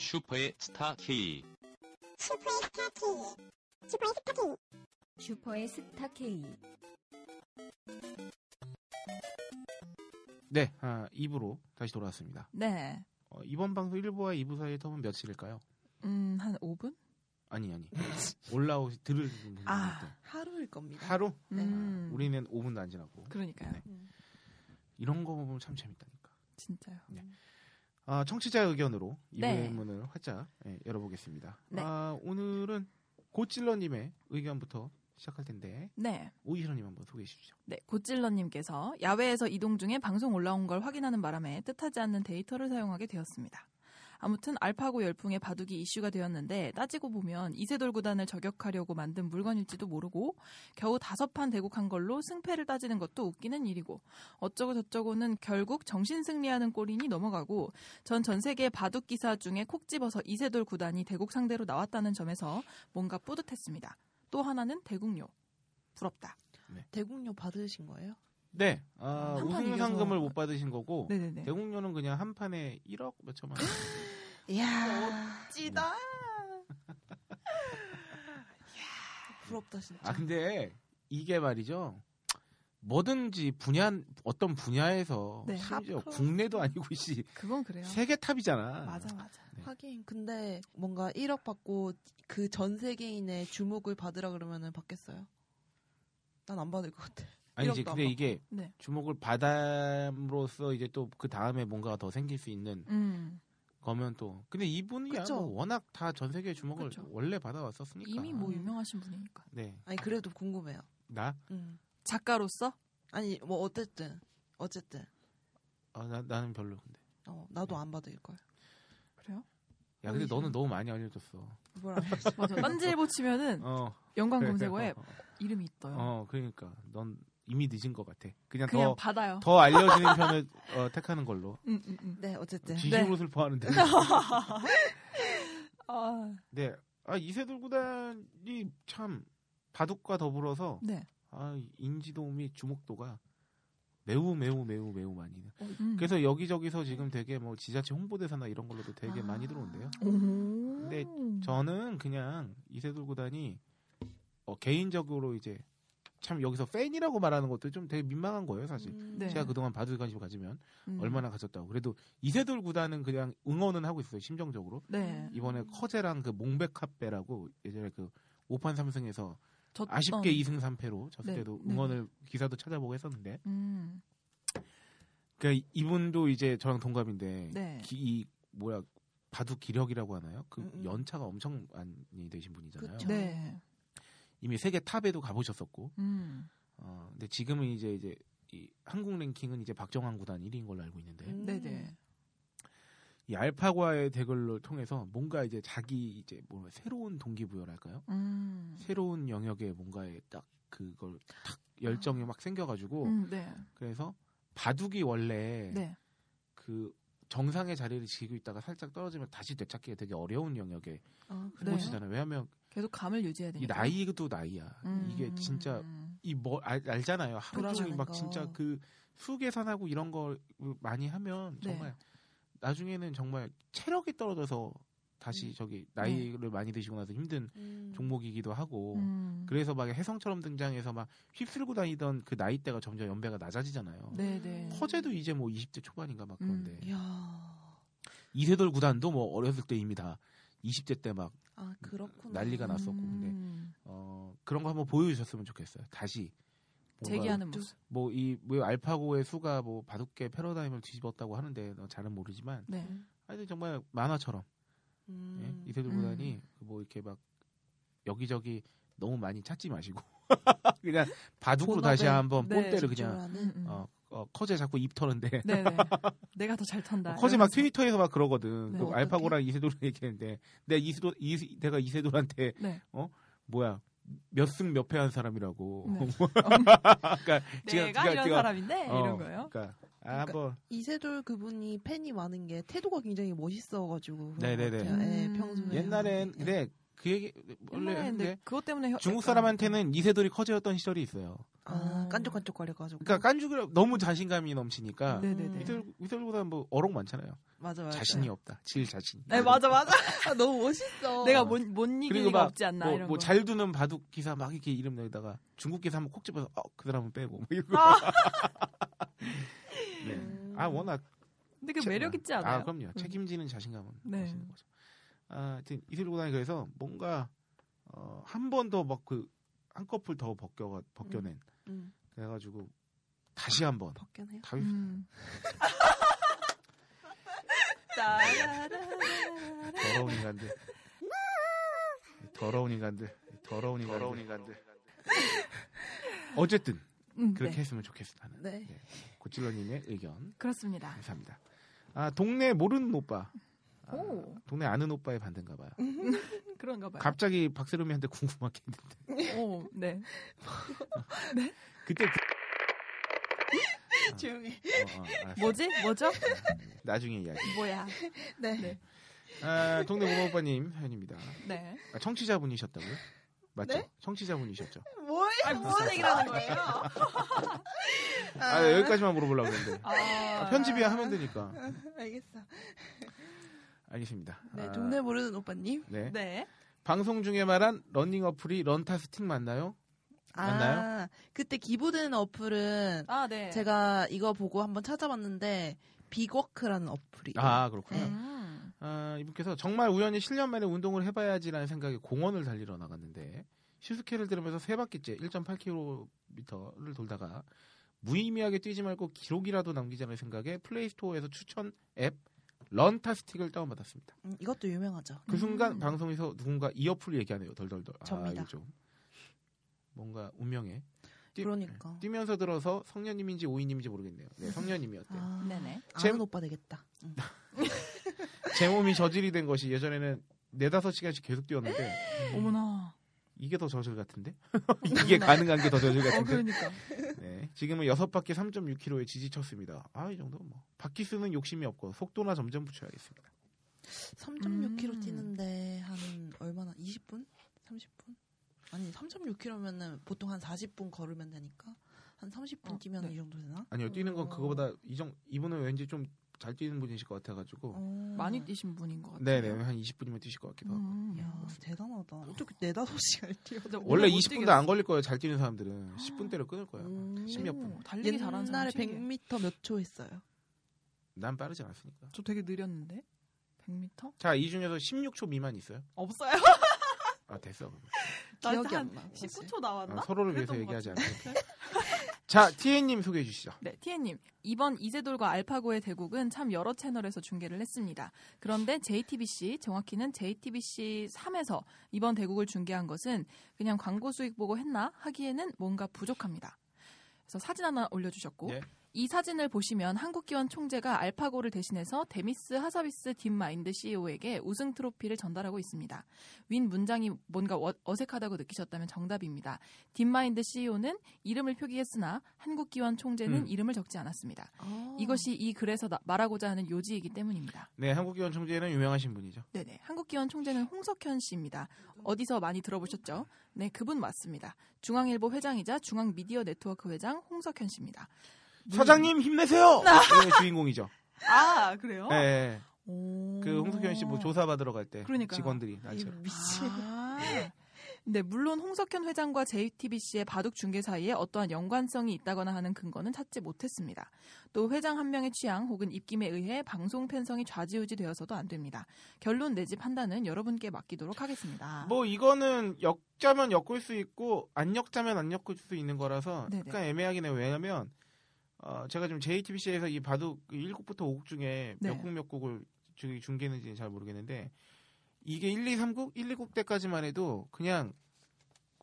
슈퍼의 스타 K. 슈퍼의 스타 K. 슈퍼의 스타 K. 슈퍼의 스타 K. 네, 아, 2부로 다시 돌아왔습니다. 네. 어, 이번 방송 1부와 2부 사이의 term은 며칠일까요? 음, 한 5분? 아니, 아니. 올라오, 들을 분들. 아, 하루일 겁니다. 하루? 음. 우리는 5분도 안 지났고. 그러니까요. 네. 이런 거 보면 참 재밌다니까. 진짜요. 아, 청취자 의견으로 이 네. 부 문을 활짝 예, 열어보겠습니다. 네. 아, 오늘은 고찔러님의 의견부터 시작할 텐데 네. 오이시러님 한번 소개해 주시죠. 네, 고찔러님께서 야외에서 이동 중에 방송 올라온 걸 확인하는 바람에 뜻하지 않는 데이터를 사용하게 되었습니다. 아무튼 알파고 열풍의 바둑이 이슈가 되었는데 따지고 보면 이세돌 구단을 저격하려고 만든 물건일지도 모르고 겨우 다섯 판 대국한 걸로 승패를 따지는 것도 웃기는 일이고 어쩌고 저쩌고는 결국 정신 승리하는 꼴이니 넘어가고 전 전 세계 바둑 기사 중에 콕 집어서 이세돌 구단이 대국 상대로 나왔다는 점에서 뭔가 뿌듯했습니다. 또 하나는 대국료. 부럽다. 대국료 받으신 거예요? 네, 아, 우승 상금을 못 받으신 거고 네네네. 대국료는 그냥 한 판에 1억 몇 천만 원. 이야, 찌다. 부럽다 진짜. 아 근데 이게 말이죠. 뭐든지 분야 어떤 분야에서 네. 심지어 top 국내도 아니고 씨 그건 그래요. 세계 top이잖아. 맞아 맞아. 네. 하긴 근데 뭔가 1억 받고 그 전 세계인의 주목을 받으라 그러면은 받겠어요? 난 안 받을 것 같아. 아니지. 근데. 이게 네. 주목을 받음으로써 이제 또 그 다음에 뭔가가 더 생길 수 있는 음. 거면 또 근데 이분이야 그쵸. 뭐 워낙 다 전 세계 주목을 그쵸. 원래 받아왔었으니까 이미 뭐 유명하신 분이니까. 네 아니 그래도 궁금해요. 나? 음. 작가로서 아니 뭐 어쨌든 어쨌든 어, 나 나는 별로 근데 어 나도 안 받을 걸. 그래요? 야 근데. 너는 너무 많이 알려줬어 뭐라 그래? 맞아. 딴지일보 치면은 어 연관 그래, 검색어에 어, 이름이 있어요. 어 그러니까 넌 이미 늦은 것 같아 그냥, 그냥 더 받아요. 더 알려지는 편을 어, 택하는 걸로 음, 음, 음. 네 어쨌든 진심으로 슬퍼하는데 아, 네. 아 이세돌 구단이 참 바둑과 더불어서 네. 아 인지도 및 주목도가 매우 매우 매우 매우 많이 음. 그래서 여기저기서 지금 되게 뭐 지자체 홍보대사나 이런 걸로도 되게 아. 많이 들어온대요. 오. 근데 저는 그냥 이세돌 구단이 어, 개인적으로 이제 참 여기서 팬이라고 말하는 것도 좀 되게 민망한 거예요, 사실. 음, 네. 제가 그동안 바둑 관심 가지면 음. 얼마나 가졌다고. 그래도 이세돌 구단은 그냥 응원은 하고 있어요, 심정적으로. 네. 이번에 커제랑 그 몽백카페라고 예전에 그 5판 3승에서 저, 아쉽게 2승 3패로 졌을 네, 때도 네. 응원을 기사도 찾아보고 했었는데 음. 그러니까 이분도 이제 저랑 동갑인데 네. 기- 이 뭐야 바둑 기력이라고 하나요? 그 음, 음. 연차가 엄청 많이 되신 분이잖아요. 그쵸. 네. 이미 세계 탑에도 가보셨었고, 음. 어, 근데 지금은 이제 이제 이 한국 랭킹은 이제 박정환 구단 1위인 걸로 알고 있는데 음. 네네. 이 알파과의 대결을 통해서 뭔가 이제 자기 이제 뭐 새로운 동기부여랄까요? 음. 새로운 영역에 뭔가에 딱 그걸 탁 열정이 막 생겨가지고 음, 네. 그래서 바둑이 원래 네. 그 정상의 자리를 지고 있다가 살짝 떨어지면 다시 되찾기가 되게 어려운 영역에 아, 네. 스포츠잖아요. 왜냐하면 계속 감을 유지해야 이 되니까. 나이도 나이야. 음. 이게 진짜 이뭐 알잖아요. 하루 종일 막 거. 진짜 그 수 계산하고 이런 걸 많이 하면 네. 정말 나중에는 정말 체력이 떨어져서 다시 음. 저기 나이를 많이 드시고 나서 힘든 음. 종목이기도 하고 음. 그래서 막 혜성처럼 등장해서 막 휩쓸고 다니던 그 나이대가 점점 연배가 낮아지잖아요. 네네. 허재도 이제 뭐 20대 초반인가 막 그런데 음. 이야. 이세돌 구단도 뭐 어렸을 때 이미 다 20대 때 막 아. 난리가 났었고 근데 음. 어 그런 거 한번 보여주셨으면 좋겠어요. 다시 뭔가 재기하는 모습. 뭐이 뭐 알파고의 수가 뭐 바둑계 패러다임을 뒤집었다고 하는데 너 잘은 모르지만 네. 하여튼 정말 만화처럼 음. 예? 이세돌 음. 구단이 뭐 이렇게 막 여기저기 너무 많이 찾지 마시고 그냥 바둑으로 다시 한번 네, 뽐대를 그냥? 음, 음. 어, 어 커제 자꾸 입 터는데 네네. 내가 더 잘 턴다. 커제 막. 트위터에서 막 그러거든. 네. 그뭐 알파고랑 이세돌을 얘기했는데 내가 이세돌 이, 내가 이세돌한테 네. 뭐야 몇 승 몇 패 한 사람이라고. 네. 그러니까 지금 내가 지금- 이런 지금- 사람인데 어, 이런 거예요. 그러니까 아, 한번 이세돌 그분이 팬이 많은 게 태도가 굉장히 멋있어가지고. 그런 네네네. 것 같아요. 예, 음. 평소에. 옛날엔 네. 근데 그 얘기 원래 근데 그것 때문에 혀- 중국 사람한테는 이세돌이 커제였던 시절이 있어요. 아, 깐족깐족거려가지고. 그러니까 깐죽이 너무 자신감이 넘치니까 네네네. 이세돌 이세돌보다 뭐 어록 많잖아요. 맞아 맞아. 자신이 없다. 질 자신. 네 맞아 맞아. 아, 너무 멋있어. 내가 못, 못 이길 리가 막 없지 않나 뭐, 이런 뭐 거. 잘 두는 바둑 기사 막 이렇게 이름 여기다가 중국 기사 한번 콕 집어서 어, 그 사람은 빼고 뭐 이런 거. 아, 네. 아 워낙 근데 그 체- 매력 있지 않아요? 아 그럼요. 책임지는 자신감은 네. 멋있는 거죠. 아, 하여튼 이슬 고단이 그래서 뭔가 어, 한 번 더 막 그 한꺼풀 더 벗겨 벗겨낸 음, 그래가지고 다시 한번 벗겨내요. 다 음. 더러운 인간들. 더러운 인간들. 더러운 인간들. 더러운 인간들. 어쨌든 음, 그렇게 네. 했으면 좋겠어 나는. 네. 고찔러님의 의견 그렇습니다. 감사합니다. 아 동네 모르는 오빠. 아, 오. 동네 아는 오빠의 반대인가 봐요. 그런가 봐요. 갑자기 박세롬이한테 궁금한 게 있는데 오, 네. 그때 그- 조용히. 어, 어. 뭐지? 뭐죠? 나중에 이야기. 뭐야? 네. 네. 아, 동네 모모 오빠님 사연입니다. 네. 아, 청취자분이셨다고요? 맞죠? 네? 청취자분이셨죠. 뭐예요? 아니, 무슨 얘기를 하는 거예요? 아, 여기까지만 물어보려고 했는데. 아, 아, 편집이야 하면 되니까. 알겠어. 알겠습니다. 네, 아, 동네 모르는 오빠님. 네. 네. 방송 중에 말한 러닝 어플이 Runtastic 맞나요? 맞나요? 아, 그때 기부되는 어플은 아, 네. 제가 이거 보고 한번 찾아봤는데 Bigwalk라는 어플이. 아, 그렇군요. 네. 음. 아, 이분께서 정말 우연히 7년 만에 운동을 해봐야지라는 생각에 공원을 달리러 나갔는데 슈스케를 들으면서 세 바퀴째 1.8km를 돌다가 무의미하게 뛰지 말고 기록이라도 남기자는 생각에 Play Store에서 추천 앱 런타스틱을 다운받았습니다. 음, 이것도 유명하죠. 그 순간 음. 방송에서 누군가 이 어플 얘기하네요. 덜덜덜. 접니다. 아, 요즘 뭔가 운명에 뛰, 그러니까. 뛰면서 들어서 성녀님인지 오이님인지 모르겠네요. 네, 성녀님이었대요. 아, 네네. 아는 잼- 오빠 되겠다. 음. 제 몸이 저질이 된 것이 예전에는 네다섯 시간씩 계속 뛰었는데 어머나. 이게 더 저질 같은데? 이게 가능한 게 더 저질 어, 같은데? 그러니까. 네, 지금은 여섯 바퀴 3.6km에 지지쳤습니다. 아, 이 정도 뭐. 바퀴 수는 욕심이 없고 속도나 점점 붙여야겠습니다. 3.6km 음. 뛰는데 한 얼마나? 20분? 30분? 아니 3.6km면은 보통 한 40분 걸으면 되니까 한 30분 어, 뛰면 네. 이 정도 되나? 아니요, 뛰는 건 어. 그거보다 이 정 이분은 왠지 좀 잘 뛰는 분이실 것 같아가지고. 어. 많이 뛰신 분인 것 같아요. 네네, 한 20분이면 뛰실 것 같기도 하고. 음. 야 대단하다. 어떻게 네다섯 시간 뛰어? 진짜 원래 오래 못 20분도 뛰겠어. 안 걸릴 거예요. 잘 뛰는 사람들은 10분대로 끊을 거예요. 음. 10몇 분. 오, 달리기 잘하는 사람 옛날에 신기해. 100m 몇 초 했어요? 난 빠르지 않았으니까. 저 되게 느렸는데 100m? 자, 이 중에서 16초 미만 있어요? 없어요. 아, 됐어. 나 기억이 한안 나. 사실. 19초 나왔나? 아, 서로를 위해서 얘기하지. 않고. 자, 티에님 소개해 주시죠. 네, 티에님. 이번 이세돌과 알파고의 대국은 참 여러 채널에서 중계를 했습니다. 그런데 JTBC, 정확히는 JTBC 3에서 이번 대국을 중계한 것은 그냥 광고 수익 보고 했나 하기에는 뭔가 부족합니다. 그래서 사진 하나 올려주셨고 예. 이 사진을 보시면 한국기원 총재가 알파고를 대신해서 데미스 하사비스 딥마인드 CEO에게 우승 트로피를 전달하고 있습니다. 윗 문장이 뭔가 어- 어색하다고 느끼셨다면 정답입니다. 딥마인드 CEO는 이름을 표기했으나 한국기원 총재는 음. 이름을 적지 않았습니다. 아. 이것이 이 글에서 나- 말하고자 하는 요지이기 때문입니다. 네, 한국기원 총재는 유명하신 분이죠. 네네. 한국기원 총재는 홍석현 씨입니다. 어디서 많이 들어보셨죠? 네, 그분 맞습니다. 중앙일보 회장이자 중앙미디어 네트워크 회장 홍석현 씨입니다. 사장님 힘내세요. 네, 주인공이죠. 아, 그래요? 네, 오. 그 홍석현 씨 뭐 조사 받으러 갈 때. 직원들이 이 나처럼. 미친. 아. 네, 물론 홍석현 회장과 JTBC의 바둑 중계 사이에 어떠한 연관성이 있다거나 하는 근거는 찾지 못했습니다. 또 회장 한 명의 취향 혹은 입김에 의해 방송 편성이 좌지우지 되어서도 안 됩니다. 결론 내지 판단은 여러분께 맡기도록 하겠습니다. 뭐 이거는 역자면 엮을 수 있고 안 역자면 안 엮을 수 있는 거라서 네네. 약간 애매하긴 해요. 왜냐면 어, 제가 지금 JTBC에서 이 바둑 1국부터 5국 중에 네. 몇국몇 국을 저기 중계했는지 잘 모르겠는데 이게 1, 2, 3국, 1, 2국 때까지만 해도 그냥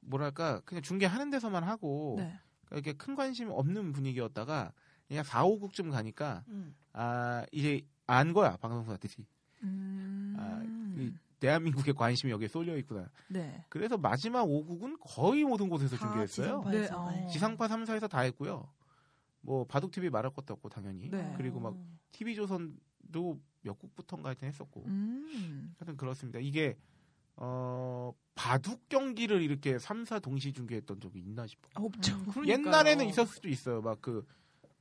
뭐랄까 그냥 중계하는 데서만 하고 네. 이렇게 큰 관심 없는 분위기였다가 그냥 4, 5국쯤 가니까 음. 아 이제 안 거야 방송사들이 음. 아, 이 대한민국의 관심이 여기에 쏠려 있구나. 네. 그래서 마지막 5국은 거의 모든 곳에서 다 중계했어요. 네, 어. 지상파 3, 4에서 다 했고요. 뭐 바둑 TV 말할 것도 없고 당연히. 네. 그리고 막 TV 조선도 몇 국부터인가 하여튼 했었고. 음. 하여튼 그렇습니다. 이게 어 바둑 경기를 이렇게 3, 4 동시 중계했던 적이 있나 싶어. 없죠. 음, 그러니까요. 옛날에는 있었을 수도 있어요. 막 그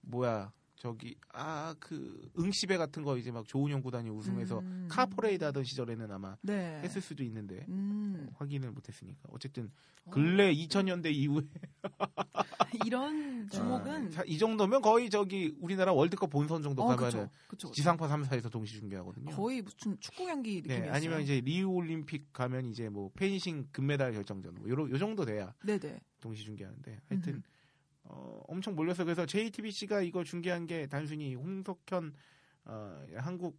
뭐야 저기 아 그 응시배 같은 거 이제 막 조은영 구단이 우승해서 음. 카퍼레이드 하던 시절에는 아마 네. 했을 수도 있는데 음. 확인을 못했으니까 어쨌든 근래 2000년대 이후에 이런 주목은 아, 자, 이 정도면 거의 저기 우리나라 월드컵 본선 정도 어, 가면은 그쵸. 지상파 3사에서 동시 중계하거든요. 거의 무슨 축구 경기 네, 느낌이었어요. 아니면 이제 리우 올림픽 가면 이제 뭐 펜싱 금메달 결정전 뭐 요런 요 정도 돼야 네네. 동시 중계하는데 하여튼 음흠. 어, 엄청 몰려서 그래서 JTBC가 이거 중계한 게 단순히 홍석현 어, 한국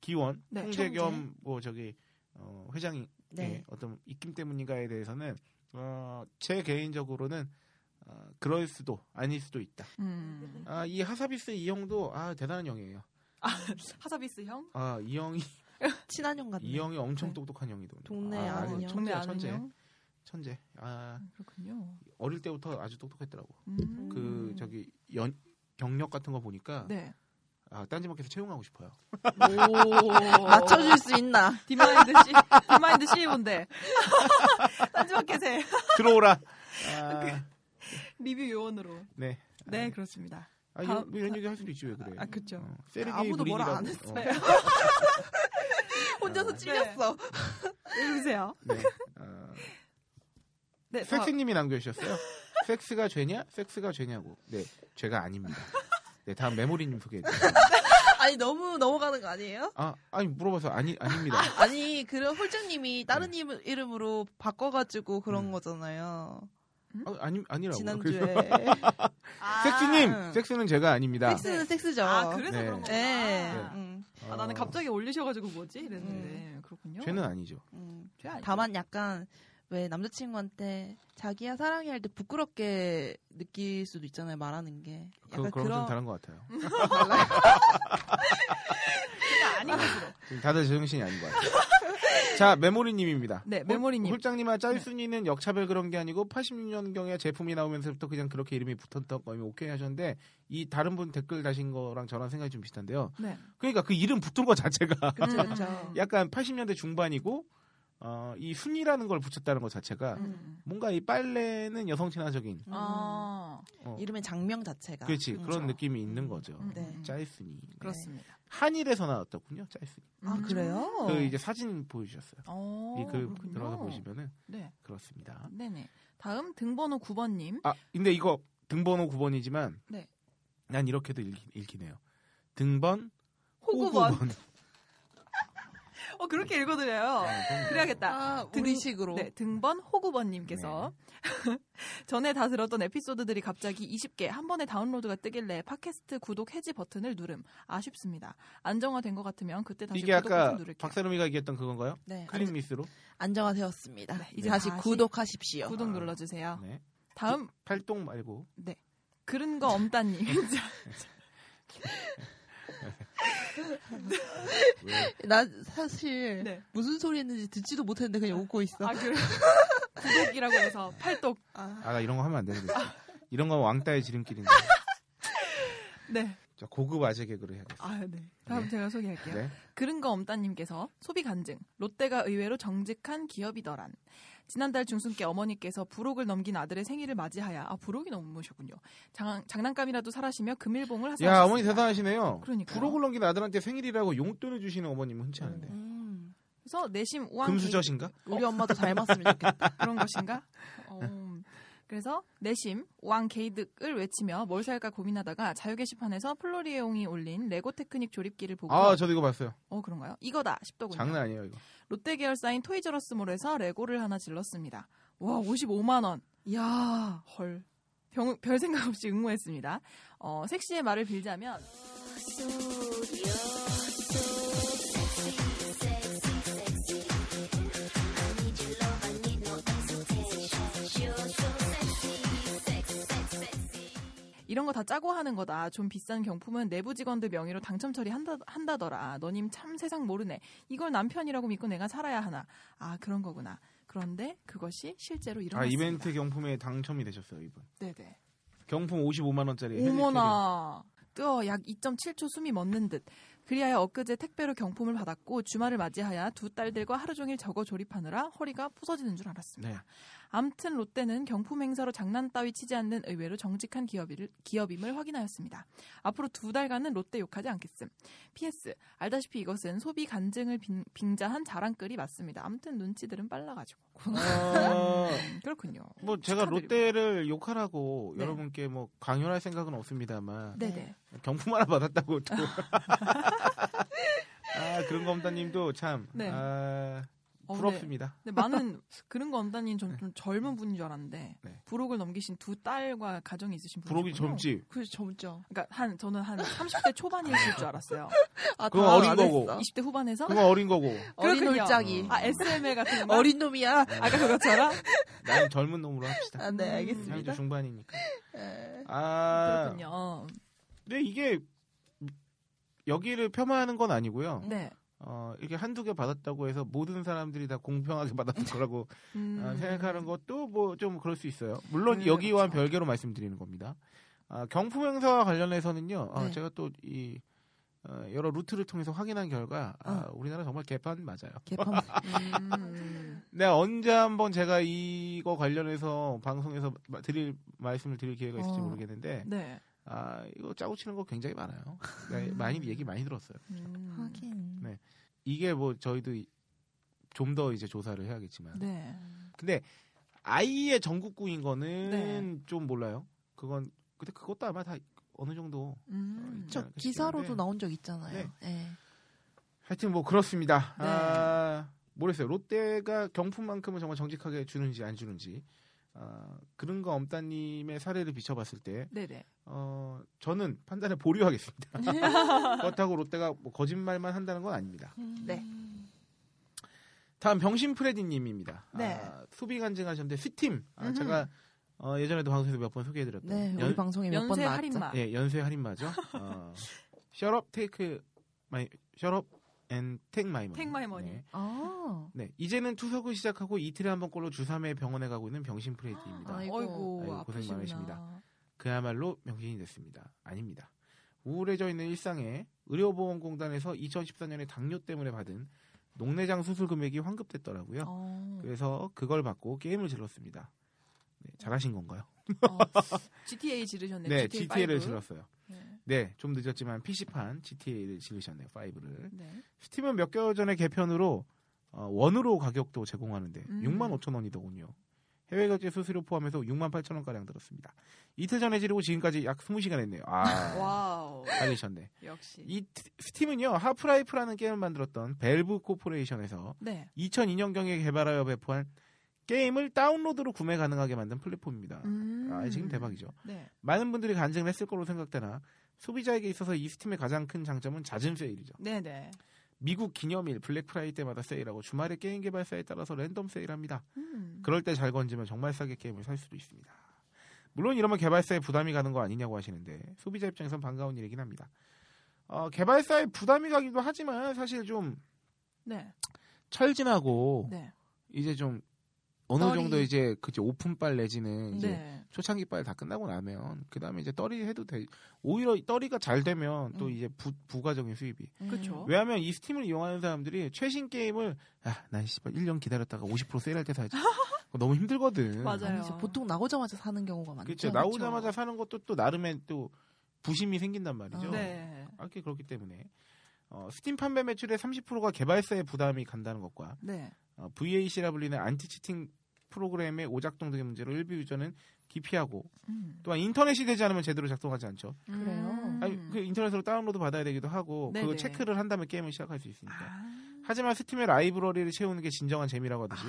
기원 네, 총재. 겸 뭐 저기 어, 회장이 네. 어떤 입김 때문인가에 대해서는 어, 제 개인적으로는 어, 그럴 수도 아닐 수도 있다. 음. 아, 이 하사비스 이 형도 아 대단한 형이에요. 하사비스 형? 아, 이 형이 친한 형 같네. 이 형이 엄청 네. 똑똑한 형이더군요. 동네 아, 아는 형. 동네 천재야, 아는 천재. 형? 천재. 아, 그렇군요. 어릴 때부터 아주 똑똑했더라고. 음. 그 저기 연 경력 같은 거 보니까 네. 아, 딴지마켓에서 채용하고 싶어요. 오. 맞춰줄 수 있나? 딥마인드 C, 딥마인드 CEO인데. 딴지마켓에 들어오라. 아, 리뷰 요원으로. 네. 네, 그렇습니다. 아, 이런, 이런 얘기 할 수도 있지 왜 그래? 아, 그쵸. 어, 세르게이 아무도 뭐라 안. 했어요. 어, 혼자서 아, 찔렸어. 읽으세요. 네. 어, 네, 다- 섹스님이 남겨주셨어요. 섹스가 죄냐? 섹스가 죄냐고. 네, 죄가 아닙니다. 네, 다음 메모리님 소개해드릴게요. 아니 너무 넘어가는 거 아니에요? 아, 아니 물어봐서 아니 아닙니다. 아 니 그런 홀장님이 다른 임- 이름으로 바꿔가지고 그런 음. 거잖아요. 아, 아니 아니라고. 지난주에 아, 섹스님, 음. 섹스는 제가 아닙니다. 섹스는 섹스죠. 아, 그래서 네. 그런 거구나. 네. 네. 음, 아, 나는 어, 갑자기 올리셔가지고 뭐지? 이랬는데. 그렇군요. 죄는 아니죠. 음. 죄 아니죠. 다만 약간 왜 남자친구한테 자기야 사랑해 할 때 부끄럽게 느낄 수도 있잖아요 말하는 게. 그, 약간 그럼 좀 다른 것 같아요. 아닌 것으로. 지금 다들 제정신이 아닌 것 같아요. 자, 메모리님입니다. 네, 메모리님. 홀장님아 짤순이는 역차별 그런 게 아니고 86년경에 제품이 나오면서부터 그냥 그렇게 이름이 붙었던 거면 오케이 하셨는데 이 다른 분 댓글 다신 거랑 저랑 생각이 좀 비슷한데요. 네. 그러니까 그 이름 붙은 거 자체가 음. 그렇죠. 약간 80년대 중반이고 어, 이 순이라는 걸 붙였다는 것 자체가 음. 뭔가 이 빨래는 여성 친화적인 아, 어, 이름의 장명 자체가. 그렇지 음. 그런 느낌이 있는 거죠. 음, 네. 음. 짤순이. 그렇습니다. 한일에서 나왔더군요. 짤순이. 아 음. 그래요? 그 이제 사진 보여주셨어요. 어, 이글 그렇군요. 들어가 보시면은 네. 그렇습니다. 네네. 다음 등번호 9번님. 아 근데 이거 등번호 9번이지만 네. 난 이렇게도 읽, 읽히네요. 등번 호구번. 호구번. 어, 그렇게 읽어드려요. 그래야겠다. 아, 등- 우리식으로. 네, 등번 호구번님께서 전에 다 들었던 에피소드들이 갑자기 20개 한 번에 다운로드가 뜨길래 팟캐스트 구독 해지 버튼을 누름 아쉽습니다. 안정화된 것 같으면 그때 다시 이게 구독 아까 버튼 누를게요. 박세롬이가 얘기했던 그건가요? 네. 클릭 미스로. 안정화되었습니다. 네, 이제 다시 다시 구독하십시오. 구독 아. 눌러주세요. 네. 다음 팔동 말고 그런 거 엄따님. 나 사실 네. 무슨 소리 했는지 듣지도 못했는데 그냥 웃고 있어. 아 그래. 구독이라고 해서 팔독. 아, 아나 이런 거 하면 안 되는데. 이런 건 왕따의 지름길인데. 네. 자, 고급 아재 개그를 해야겠어. 아 네. 다음 네. 제가 소개할게요. 네. 그런 거 엄따님께서 소비 간증. 롯데가 의외로 정직한 기업이더란. 지난달 중순께 어머니께서 부록을 넘긴 아들의 생일을 맞이하여 아 부록이 넘으셨군요. 장, 장난감이라도 사라시며 금일봉을 하셨습니다. 야 어머니 대단하시네요. 그러니까요. 부록을 넘긴 아들한테 생일이라고 용돈을 주시는 어머님은 흔치 않은데. 음, 그래서 내심 우왕 금수저신가? 우리 엄마도 닮았으면 좋겠다. 그런 것인가? 어, 그래서 내심 왕 게이득을 외치며 뭘 살까 고민하다가 자유 게시판에서 플로리에용이 올린 레고 테크닉 조립기를 보고 아 저도 이거 봤어요. 어 그런가요? 이거다 싶더군요. 장난 아니에요 이거. 롯데 계열사인 토이저러스몰에서 레고를 하나 질렀습니다. 와 55만 원. 야 헐. 병- 별 생각 없이 응모했습니다. 어, 섹시의 말을 빌자면 이런 거 다 짜고 하는 거다. 좀 비싼 경품은 내부 직원들 명의로 당첨 처리 한다, 한다더라. 너님 참 세상 모르네. 이걸 남편이라고 믿고 내가 살아야 하나. 아, 그런 거구나. 그런데 그것이 실제로 아 일어났습니다. 이벤트 경품에 당첨이 되셨어요 이분. 네네. 경품 55만 원짜리. 어머나. 뜨어 약 2.7초 숨이 멎는 듯. 그리하여 엊그제 택배로 경품을 받았고 주말을 맞이하여 두 딸들과 하루 종일 저거 조립하느라 허리가 부서지는 줄 알았습니다. 네. 암튼 롯데는 경품 행사로 장난 따위 치지 않는 의외로 정직한 기업을, 기업임을 확인하였습니다. 앞으로 두 달간은 롯데 욕하지 않겠음. PS 알다시피 이것은 소비 간증을 빙, 빙자한 자랑글이 맞습니다. 암튼 눈치들은 빨라가지고 어, 그렇군요. 뭐 제가 축하드리고. 롯데를 욕하라고 네. 여러분께 뭐 강요할 생각은 없습니다만 네네. 경품 하나 받았다고 또 아, 그런 거 엄다님도 참 네. 아, 어, 부럽습니다. 근데 많은 그런 거 언다님 좀, 좀 젊은 분인 줄 알았는데 네. 부록을 넘기신 두 딸과 가정이 있으신 분이 부록이 젊지. 그 젊죠. 그러니까 한 저는 한 30대 초반이실 줄 알았어요. 아, 그건 다 어린 안 거고. 했어. 20대 후반에서 그건 어린 거고 어린. 울짝이. 아 SML 같은 거 어린 놈이야. 아까 그것처럼 난 젊은 놈으로 합시다. 아, 네, 음. 알겠습니다. 중반이니까. 에. 아, 그렇군요. 근데 이게 여기를 폄하하는 건 아니고요. 네. 어, 이렇게 한두 개 받았다고 해서 모든 사람들이 다 공평하게 받았을 거라고 음. 아, 생각하는 것도 뭐 좀 그럴 수 있어요. 물론 음, 여기와 그렇죠. 별개로 말씀드리는 겁니다. 아, 경품 행사와 관련해서는요, 어, 네. 제가 또이 여러 루트를 통해서 확인한 결과 아, 어. 우리나라 정말 개판 맞아요. 개판. 음. 네, 언제 한번 제가 이거 관련해서 방송에서 마- 드릴 말씀을 드릴 기회가 있을지 어. 모르겠는데 네. 아, 이거 짜고 치는 거 굉장히 많아요. 네, 많이 얘기 많이 들었어요. 음. 하긴. 네. 이게 뭐 저희도 좀 더 이제 조사를 해야겠지만. 네. 근데 아이의 전국구인 거는 네. 좀 몰라요. 그건 근데 그것도 아마 다 어느 정도 음. 있지 저 기사로도. 나온 적 있잖아요. 예. 하여튼 뭐 그렇습니다. 네. 아, 모르겠어요. 롯데가 경품만큼은 정말 정직하게 주는지 안 주는지 아, 그런 거 엄따님의 사례를 비춰봤을 때 네네. 어, 저는 판단을 보류하겠습니다. 그렇다고 롯데가 뭐 거짓말만 한다는 건 아닙니다. 네. 다음 병신 프레디님입니다. 네. 아, 소비 간증하셨는데 스팀 아. 제가 어, 예전에도 방송에서 몇 번 소개해드렸던 네, 우리 연- 방송에 몇 번 나왔죠. 할인마. 예, 연쇄 할인마죠. 어, shut up take my shut up and take my money. Take my money. 네. 아, 네, 이제는 투석을 시작하고 이틀에 한 번꼴로 주3회 병원에 가고 있는 병신 프레디입니다. 아이고. 어이구, 아이고, 고생 아프시구나. 많으십니다. 그야말로 명신이 됐습니다. 아닙니다. 우울해져 있는 일상에 의료보험공단에서 2014년에 당뇨 때문에 받은 녹내장 수술 금액이 환급됐더라고요. 어. 그래서 그걸 받고 게임을 질렀습니다. 네, 잘하신 건가요? 어. GTA 지르셨네. 네, GTA GTA를 5. 질렀어요. 네. 네, 좀 늦었지만 PC판 GTA를 지르셨네요. 5를. 네. 스팀은 몇 개월 전에 개편으로 어, 원으로 가격도 제공하는데 음. 6만 5천 원이더군요. 해외 결제 수수료 포함해서 6만 8천 원 가량 들었습니다. 이틀 전에 지르고 지금까지 약 20시간 했네요. 아, 와우. 달리셨네. 역시. 이 트- 스팀은요 하프라이프라는 게임을 만들었던 밸브 Corporation에서 네. 2002년경에 개발하여 배포한 게임을 다운로드로 구매 가능하게 만든 플랫폼입니다. 음. 아, 지금 대박이죠. 네. 많은 분들이 간증을 했을 거로 생각되나 소비자에게 있어서 이 스팀의 가장 큰 장점은 잦은 세일이죠. 네네. 미국 기념일 블랙 프라이데이 때마다 세일하고 주말에 게임 개발사에 따라서 랜덤 세일합니다. 음. 그럴 때 잘 건지면 정말 싸게 게임을 살 수도 있습니다. 물론 이러면 개발사에 부담이 가는 거 아니냐고 하시는데 소비자 입장에선 반가운 일이긴 합니다. 어, 개발사에 부담이 가기도 하지만 사실 좀 네. 철 지나고 네. 이제 좀 어느 떨이. 정도 이제 그치 오픈빨 내지는 이제 네. 초창기 빨 다 끝나고 나면 그 다음에 이제 떨이 해도 돼. 오히려 떨이가 잘 되면 또 음. 이제 부, 부가적인 수입이. 그쵸. 왜냐하면 이 스팀을 이용하는 사람들이 최신 게임을 아, 난 씨발 1년 기다렸다가 50% 세일할 때 사야지. 너무 힘들거든. 맞아요. 아니죠. 보통 나오자마자 사는 경우가 많죠. 그렇죠. 나오자마자 사는 것도 또 나름의 또 부심이 생긴단 말이죠. 네. 아, 그렇기 때문에 어, 스팀 판매 매출의 30%가 개발사의 부담이 간다는 것과 네. 어, VAC라 불리는 anti cheating 프로그램의 오작동 등의 문제로 일부 유저는 기피하고 음. 또한 인터넷이 되지 않으면 제대로 작동하지 않죠. 그래요? 음. 아니, 그 인터넷으로 다운로드 받아야 되기도 하고 네네. 그 체크를 한 다음에 게임을 시작할 수 있으니까. 아. 하지만 스팀의 라이브러리를 채우는 게 진정한 재미라고 하듯이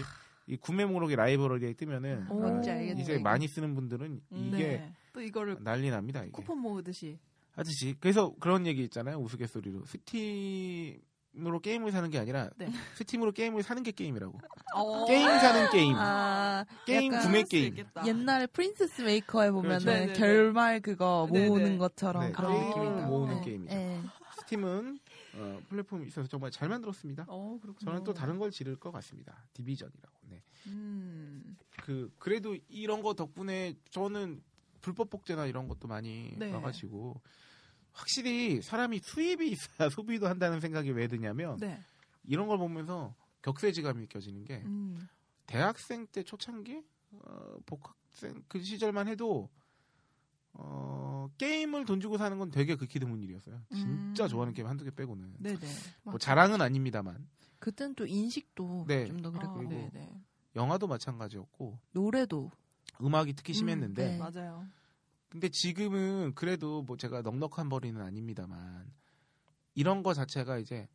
이 구매 목록에 라이브러리에 뜨면은 오. 알겠네. 이제 많이 쓰는 분들은 이게 네. 또 이거를 난리 납니다. 이게. 쿠폰 모으듯이. 하듯이 그래서 그런 얘기 있잖아요. 우스갯소리로 스팀 으로 게임을 사는 게 아니라 네. 스팀으로 게임을 사는 게 게임이라고. 어. 게임 사는 게임. 아, 게임 구매 수 게임. 옛날 프린세스 메이커에 보면은 그렇죠. 결말 그거 네네. 모으는 것처럼 네, 그런 느낌이다. 모으는 네. 게임이죠. 네. 스팀은 어, 플랫폼이 있어서 정말 잘 만들었습니다. 어, 그렇군요. 저는 또 다른 걸 지를 것 같습니다. 디비전이라고. 네. 음. 그 그래도 이런 거 덕분에 저는 불법 복제나 이런 것도 많이 네. 와가지고 확실히 사람이 수입이 있어야 소비도 한다는 생각이 왜 드냐면 네. 이런 걸 보면서 격세지감이 느껴지는 게 음. 대학생 때 초창기 어, 복학생 그 시절만 해도 어, 게임을 돈 주고 사는 건 되게 극히 드문 일이었어요. 진짜 음. 좋아하는 게임 한두 개 빼고는. 네네. 뭐 맞아. 자랑은 아닙니다만 그땐 또 인식도 네. 좀더 그랬고 아. 영화도 마찬가지였고 노래도 음악이 특히 심했는데 네. 맞아요. 근데 지금은 그래도 뭐 제가 넉넉한 벌이는 아닙니다만 이런 거 자체가 이제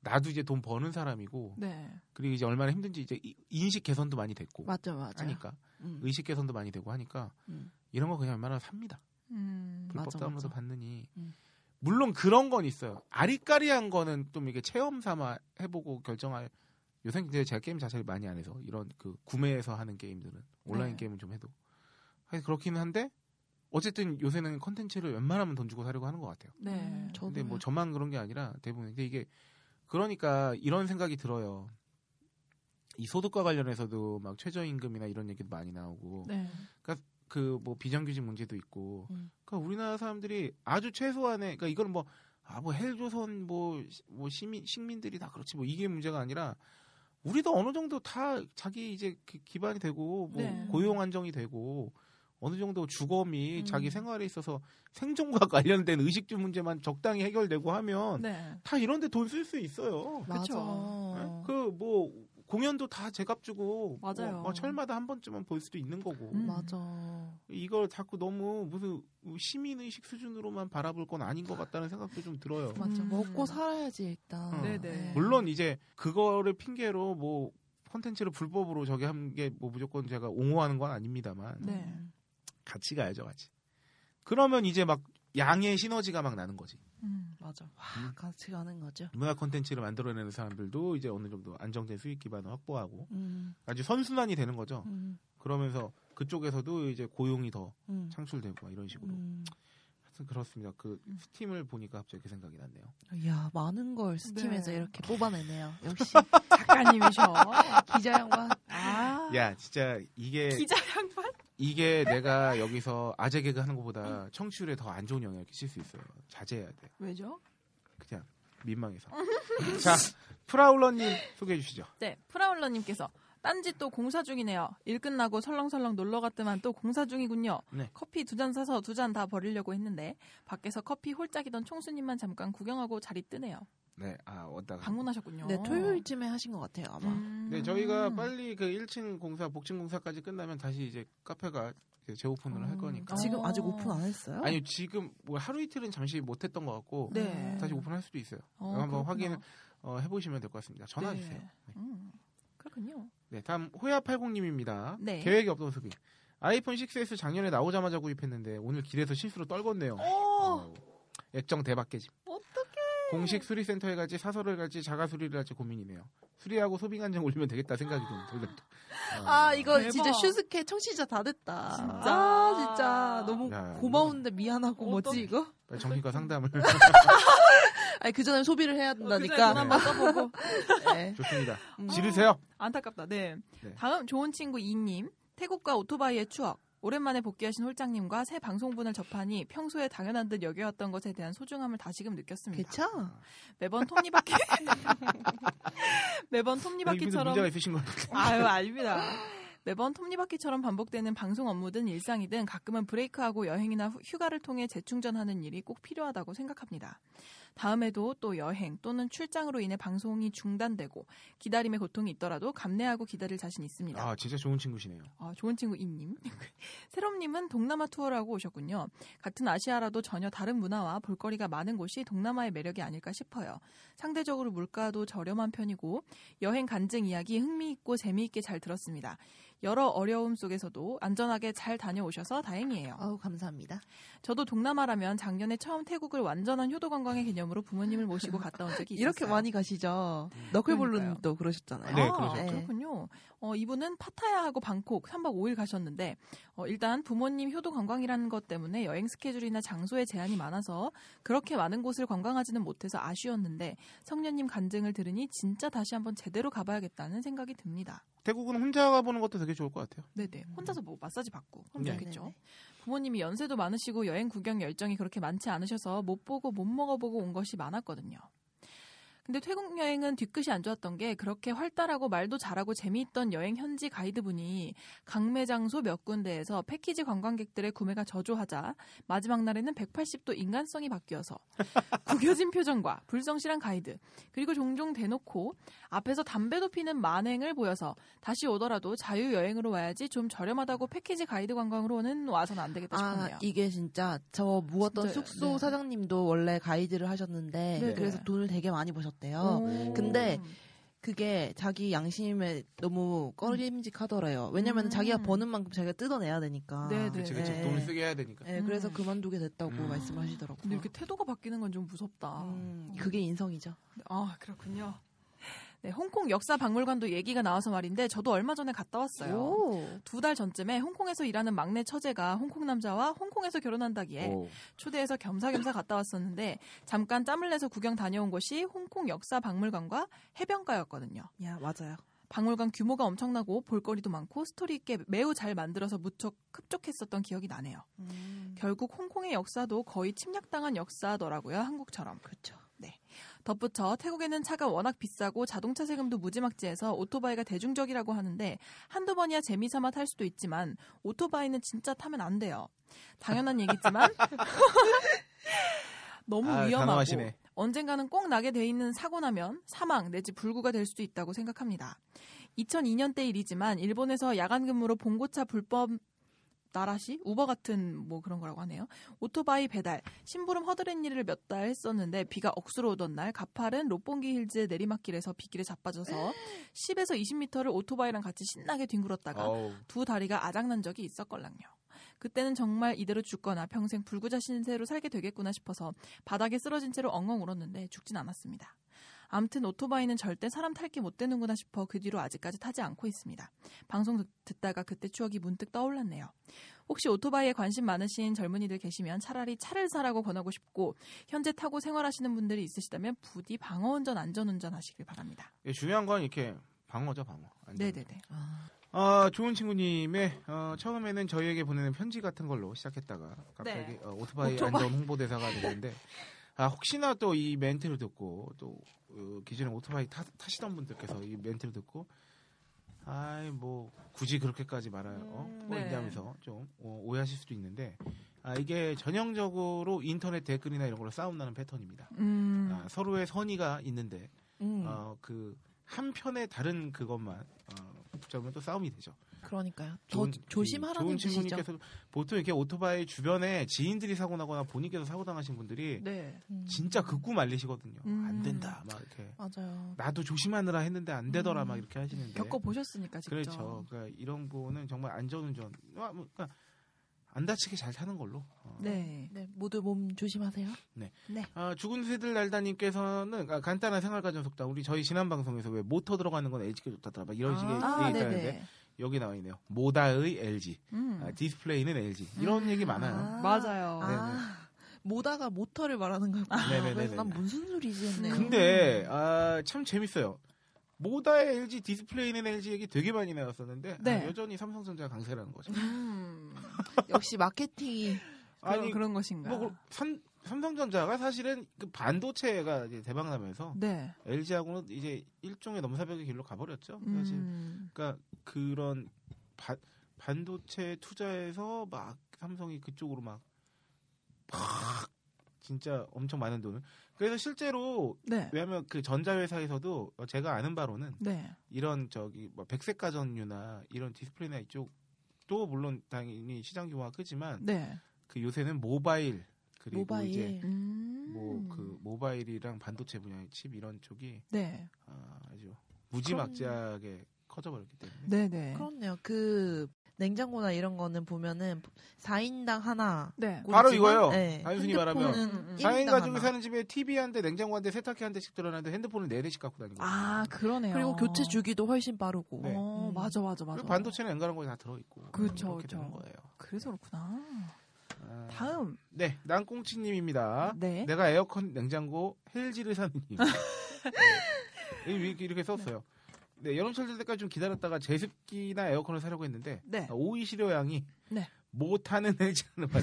나도 이제 돈 버는 사람이고 네. 그리고 이제 얼마나 힘든지 이제 이- 인식 개선도 많이 됐고 맞아 맞아. 하니까 음. 의식 개선도 많이 되고 하니까 음. 이런 거 그냥 웬만하면 삽니다. 음. 불법 맞아, 다운로드 맞아. 받느니 음. 물론 그런 건 있어요. 아리까리한 거는 좀 이게 체험 삼아 해보고 결정할 요새 이제 제가 게임 자체를 많이 안 해서 이런 그 구매해서 하는 게임들은 온라인 네. 게임은 좀 해도 하여튼 그렇기는 한데 어쨌든 요새는 컨텐츠를 웬만하면 돈 주고 사려고 하는 것 같아요. 네. 음, 저도요. 근데 뭐 저만 그런 게 아니라 대부분 근데 이게 그러니까 이런 생각이 들어요. 이 소득과 관련해서도 막 최저임금이나 이런 얘기도 많이 나오고 네. 그뭐 비정규직 문제도 있고 음. 그러니까 우리나라 사람들이 아주 최소한의 그러니까 이거는 뭐아 뭐 헬조선 뭐 뭐 시민 식민들이 다 그렇지 뭐 이게 문제가 아니라 우리도 어느 정도 다 자기 이제 기- 기반이 되고 뭐 네. 고용 안정이 되고 어느 정도 주거미 음. 자기 생활에 있어서 생존과 관련된 의식주 문제만 적당히 해결되고 하면 네. 다 이런데 돈 쓸 수 있어요. 맞아. 그쵸. 그뭐 공연도 다 제값 주고 맞아요. 뭐, 뭐 철마다 한 번쯤은 볼 수도 있는 거고 음. 맞아. 이걸 자꾸 너무 무슨 시민 의식 수준으로만 바라볼 건 아닌 것 같다는 생각도 좀 들어요. 맞아. 음. 먹고 살아야지 일단. 어. 네네. 물론 이제 그거를 핑계로 뭐 콘텐츠를 불법으로 저기 한게 뭐 무조건 제가 옹호하는 건 아닙니다만 네. 음. 같이 가야죠 같이. 그러면 이제 막 양의 시너지가 막 나는 거지. 음. 맞아. 와, 같이 가는 거죠. 문화 콘텐츠를 만들어내는 사람들도 이제 어느 정도 안정된 수익 기반을 확보하고 음. 아주 선순환이 되는 거죠. 음. 그러면서 그쪽에서도 이제 고용이 더 음. 창출되고 막 이런 식으로. 음. 하여튼 그렇습니다. 그 스팀을 보니까 갑자기 그 생각이 났네요. 이야, 많은 걸 스팀에서 네. 이렇게 뽑아내네요. 역시 작가님이셔. 기자 양반. 아. 야, 진짜 이게 기자 양반? 이게 내가 여기서 아재 개그 하는 것보다 청취율에 더 안 좋은 영향을 끼칠 수 있어요. 자제해야 돼. 왜죠? 그냥 민망해서. 자, 프라울러님 소개해 주시죠. 네, 프라울러님께서 딴지 또 공사 중이네요. 일 끝나고 설렁설렁 놀러 갔더만 또 공사 중이군요. 네. 커피 두 잔 사서 두 잔 다 버리려고 했는데 밖에서 커피 홀짝이던 총수님만 잠깐 구경하고 자리 뜨네요. 네, 아 왔다가. 방문하셨군요. 네, 토요일쯤에 하신 것 같아요, 아마. 음. 네, 저희가 빨리 그 1층 공사, 복층 공사까지 끝나면 다시 이제 카페가 이제 재오픈을 할 음. 거니까. 지금 어. 아직 오픈 안 했어요? 아니 지금 뭐 하루 이틀은 잠시 못 했던 것 같고 네. 다시 오픈할 수도 있어요. 어, 한번 그렇구나. 확인 어, 해보시면 될 것 같습니다. 전화 네. 주세요. 음, 그렇군요. 네, 다음 호야80님입니다. 네. 계획이 없던 소비. 아이폰 6s 작년에 나오자마자 구입했는데 오늘 길에서 실수로 떨궜네요. 오, 어우, 액정 대박 깨짐. 어떡해. 공식 수리센터에 갈지 사설을 갈지 자가 수리를 할지 고민이네요. 수리하고 소비 간증 올리면 되겠다 생각이 좀 들던데. 아, 이거 대박. 진짜 슈스케 청취자 다 됐다. 진짜. 아, 진짜. 너무 야, 고마운데 미안하고 뭐지, 어떡해. 이거? 정신과 상담을 아니, 그 전에 소비를 해야 그 전에 돈 된다니까. 한번 써보고. 네. 좋습니다. 음. 지르세요. 안타깝다. 네. 네. 다음 좋은 친구 이님 태국과 오토바이의 추억. 오랜만에 복귀하신 홀장님과 새 방송분을 접하니 평소에 당연한 듯 여겨왔던 것에 대한 소중함을 다시금 느꼈습니다. 그쵸? 매번 톱니바퀴 매번 톱니바퀴처럼 문제가 있으신 것 같아요. 아유 아닙니다. 매번 톱니바퀴처럼 반복되는 방송 업무든 일상이든 가끔은 브레이크하고 여행이나 후- 휴가를 통해 재충전하는 일이 꼭 필요하다고 생각합니다. 다음에도 또 여행 또는 출장으로 인해 방송이 중단되고 기다림의 고통이 있더라도 감내하고 기다릴 자신 있습니다. 아, 진짜 좋은 친구시네요. 아, 좋은 친구 이님. 세롬님은 동남아 투어를 하고 오셨군요. 같은 아시아라도 전혀 다른 문화와 볼거리가 많은 곳이 동남아의 매력이 아닐까 싶어요. 상대적으로 물가도 저렴한 편이고 여행 간증 이야기 흥미있고 재미있게 잘 들었습니다. 여러 어려움 속에서도 안전하게 잘 다녀오셔서 다행이에요. 아우, 감사합니다. 저도 동남아라면 작년에 처음 태국을 완전한 효도 관광의 개념 으로 부모님을 모시고 갔다 온 적이 있었어요. 이렇게 많이 가시죠. 그러니까요. 너클볼룬도 그러셨잖아요. 네, 아, 그러셨죠. 그렇군요. 어, 이분은 파타야하고 방콕 3박 5일 가셨는데 어, 일단 부모님 효도 관광이라는 것 때문에 여행 스케줄이나 장소에 제한이 많아서 그렇게 많은 곳을 관광하지는 못해서 아쉬웠는데 성녀님 간증을 들으니 진짜 다시 한번 제대로 가봐야겠다는 생각이 듭니다. 태국은 혼자 가보는 것도 되게 좋을 것 같아요. 네네. 혼자서 뭐 마사지 받고 그럼 네. 좋겠죠. 부모님이 연세도 많으시고 여행 구경 열정이 그렇게 많지 않으셔서 못 보고 못 먹어보고 온 것이 많았거든요. 근데 태국 여행은 뒤끝이 안 좋았던 게 그렇게 활달하고 말도 잘하고 재미있던 여행 현지 가이드분이 강매 장소 몇 군데에서 패키지 관광객들의 구매가 저조하자 마지막 날에는 180도 인간성이 바뀌어서 구겨진 표정과 불성실한 가이드 그리고 종종 대놓고 앞에서 담배도 피는 만행을 보여서 다시 오더라도 자유 여행으로 와야지 좀 저렴하다고 패키지 가이드 관광으로는 와서는 안 되겠다 아, 싶었네요. 이게 진짜 저 묵었던 진짜, 숙소 네. 사장님도 원래 가이드를 하셨는데 네, 그래서 네. 돈을 되게 많이 버셨 대요. 오. 근데 그게 자기 양심에 너무 꺼림직하더래요. 왜냐면 음. 자기가 버는 만큼 자기가 뜯어내야 되니까. 네, 네. 그치, 그치. 네. 돈을 쓰게 해야 되니까. 네, 그래서 음. 그만두게 됐다고 음. 말씀하시더라고요. 근데 이렇게 태도가 바뀌는 건 좀 무섭다. 음, 그게 인성이죠. 아, 그렇군요. 네, 홍콩 역사 박물관도 얘기가 나와서 말인데 저도 얼마 전에 갔다 왔어요. 오. 두달 전쯤에 홍콩에서 일하는 막내 처제가 홍콩 남자와 홍콩에서 결혼한다기에 오. 초대해서 겸사겸사 갔다 왔었는데 잠깐 짬을 내서 구경 다녀온 곳이 홍콩 역사 박물관과 해변가였거든요. 야, 맞아요. 박물관 규모가 엄청나고 볼거리도 많고 스토리 있게 매우 잘 만들어서 무척 흡족했었던 기억이 나네요. 음. 결국 홍콩의 역사도 거의 침략당한 역사더라고요. 한국처럼. 그렇죠. 덧붙여 태국에는 차가 워낙 비싸고 자동차 세금도 무지막지해서 오토바이가 대중적이라고 하는데 한두 번이야 재미삼아 탈 수도 있지만 오토바이는 진짜 타면 안 돼요. 당연한 얘기지만 너무 아, 위험하고 단호하시네. 언젠가는 꼭 나게 돼 있는 사고 나면 사망 내지 불구가 될 수도 있다고 생각합니다. 2002년대 일이지만 일본에서 야간 근무로 봉고차 불법 나라시 우버 같은 뭐 그런 거라고 하네요. 오토바이 배달, 심부름 허드렛 일을 몇 달 했었는데 비가 억수로 오던 날 가파른 롯봉기 힐즈 내리막길에서 빗길에 자빠져서 10에서 20m를 오토바이랑 같이 신나게 뒹굴었다가 어우. 두 다리가 아작난 적이 있었걸랑요. 그때는 정말 이대로 죽거나 평생 불구자 신세로 살게 되겠구나 싶어서 바닥에 쓰러진 채로 엉엉 울었는데 죽진 않았습니다. 아무튼 오토바이는 절대 사람 탈 게 못 되는구나 싶어 그 뒤로 아직까지 타지 않고 있습니다. 방송 듣- 듣다가 그때 추억이 문득 떠올랐네요. 혹시 오토바이에 관심 많으신 젊은이들 계시면 차라리 차를 사라고 권하고 싶고 현재 타고 생활하시는 분들이 있으시다면 부디 방어운전 안전운전 하시길 바랍니다. 예, 중요한 건 이렇게 방어죠, 방어. 안전. 네네네. 아, 좋은 친구님의 어, 처음에는 저희에게 보내는 편지 같은 걸로 시작했다가 갑자기 네. 어, 오토바이, 오토바이. 안전 홍보대사가 되는데 아, 혹시나 또 이 멘트를 듣고 또 어, 기존에 오토바이 타, 타시던 분들께서 이 멘트를 듣고 아이 뭐 굳이 그렇게까지 말아요 음, 뭐 네. 이러면서 좀 어, 오해하실 수도 있는데 아, 이게 전형적으로 인터넷 댓글이나 이런 걸로 싸움 나는 패턴입니다. 음, 아, 서로의 선의가 있는데 음, 어, 그 한편의 다른 그것만 어, 붙잡으면 또 싸움이 되죠. 그러니까요. 더 좋은- 조심하라는 좋은 뜻이죠. 친구님께서 보통 이렇게 오토바이 주변에 지인들이 사고 나거나 본인께서 사고 당하신 분들이 네. 음. 진짜 극구 말리시거든요. 음. 안 된다 막 이렇게 맞아요. 나도 조심하느라 했는데 안 되더라 음. 막 이렇게 하시는데 겪어 보셨으니까 직접. 그렇죠. 그러니까 이런 거는 정말 안전운전 아, 뭐, 그러니까 안 다치게 잘 타는 걸로. 어. 네. 네, 모두 몸 조심하세요. 아, 죽은 새들 날다님께서는 아, 간단한 생활가전 속담 우리 저희 지난 방송에서 왜 모터 들어가는 건 LG가 좋다더라 막 이런 식의 아, 얘기 있다는데 네네. 여기 나와 있네요. 모다의 LG, 음. 아, 디스플레이는 LG 이런 음. 얘기 많아요. 아. 맞아요. 아, 모다가 모터를 말하는 거였구나. 네네네네. 그래서 난 무슨 소리지 했네. 근데 아, 참 재밌어요. 모다의 LG, 디스플레이는 LG 얘기 되게 많이 나왔었는데 네. 아, 여전히 삼성전자 강세라는 거죠. 음. 역시 마케팅이 그런, 아니 그런 것인가. 뭐 그- 삼, 삼성전자가 사실은 그 반도체가 이제 대박나면서 네. LG하고는 이제 일종의 넘사벽의 길로 가버렸죠. 사실 음. 그러니까 그런 바- 반도체 투자해서 막 삼성이 그쪽으로 막, 막 진짜 엄청 많은 돈을. 그래서 실제로 네. 왜냐하면 그 전자회사에서도 제가 아는 바로는 네. 이런 저기 뭐 백색 가전류나 이런 디스플레이나 이쪽도 물론 당연히 시장 규모가 크지만 네. 그 요새는 모바일 그리고 모바일. 이제 음. 뭐그 모바일이랑 반도체 분야의 칩 이런 쪽이 네. 아, 아주 무지막지하게 커져버렸기 때문에 네네. 그렇네요. 그 냉장고나 이런 거는 보면은 4인당 하나. 네. 바로 이거예요. 네, 단순히 핸드폰은 말하면. 음, 음. 4인 1인당 가족이 하나. 사는 집에 TV 한 대, 냉장고 한 대, 세탁기 한 대씩 들어놨는데 핸드폰을 네 대씩 갖고 다니고. 아, 그러네요. 그리고 교체 주기도 훨씬 빠르고. 네. 어, 음. 맞아, 맞아, 맞아. 반도체는 엔간한 거에 다 들어 있고. 그렇죠, 그렇게 되는 그렇죠. 거예요. 그래서 그렇구나. 아, 다음. 네, 난꽁치님입니다. 네. 내가 에어컨, 냉장고, 헬지를 이유. 네. 이렇게, 이렇게 썼어요. 네, 여름철 될 때까지 좀 기다렸다가 제습기나 에어컨을 사려고 했는데 네. 오이 시료양이 네. 못하는 의지라는 말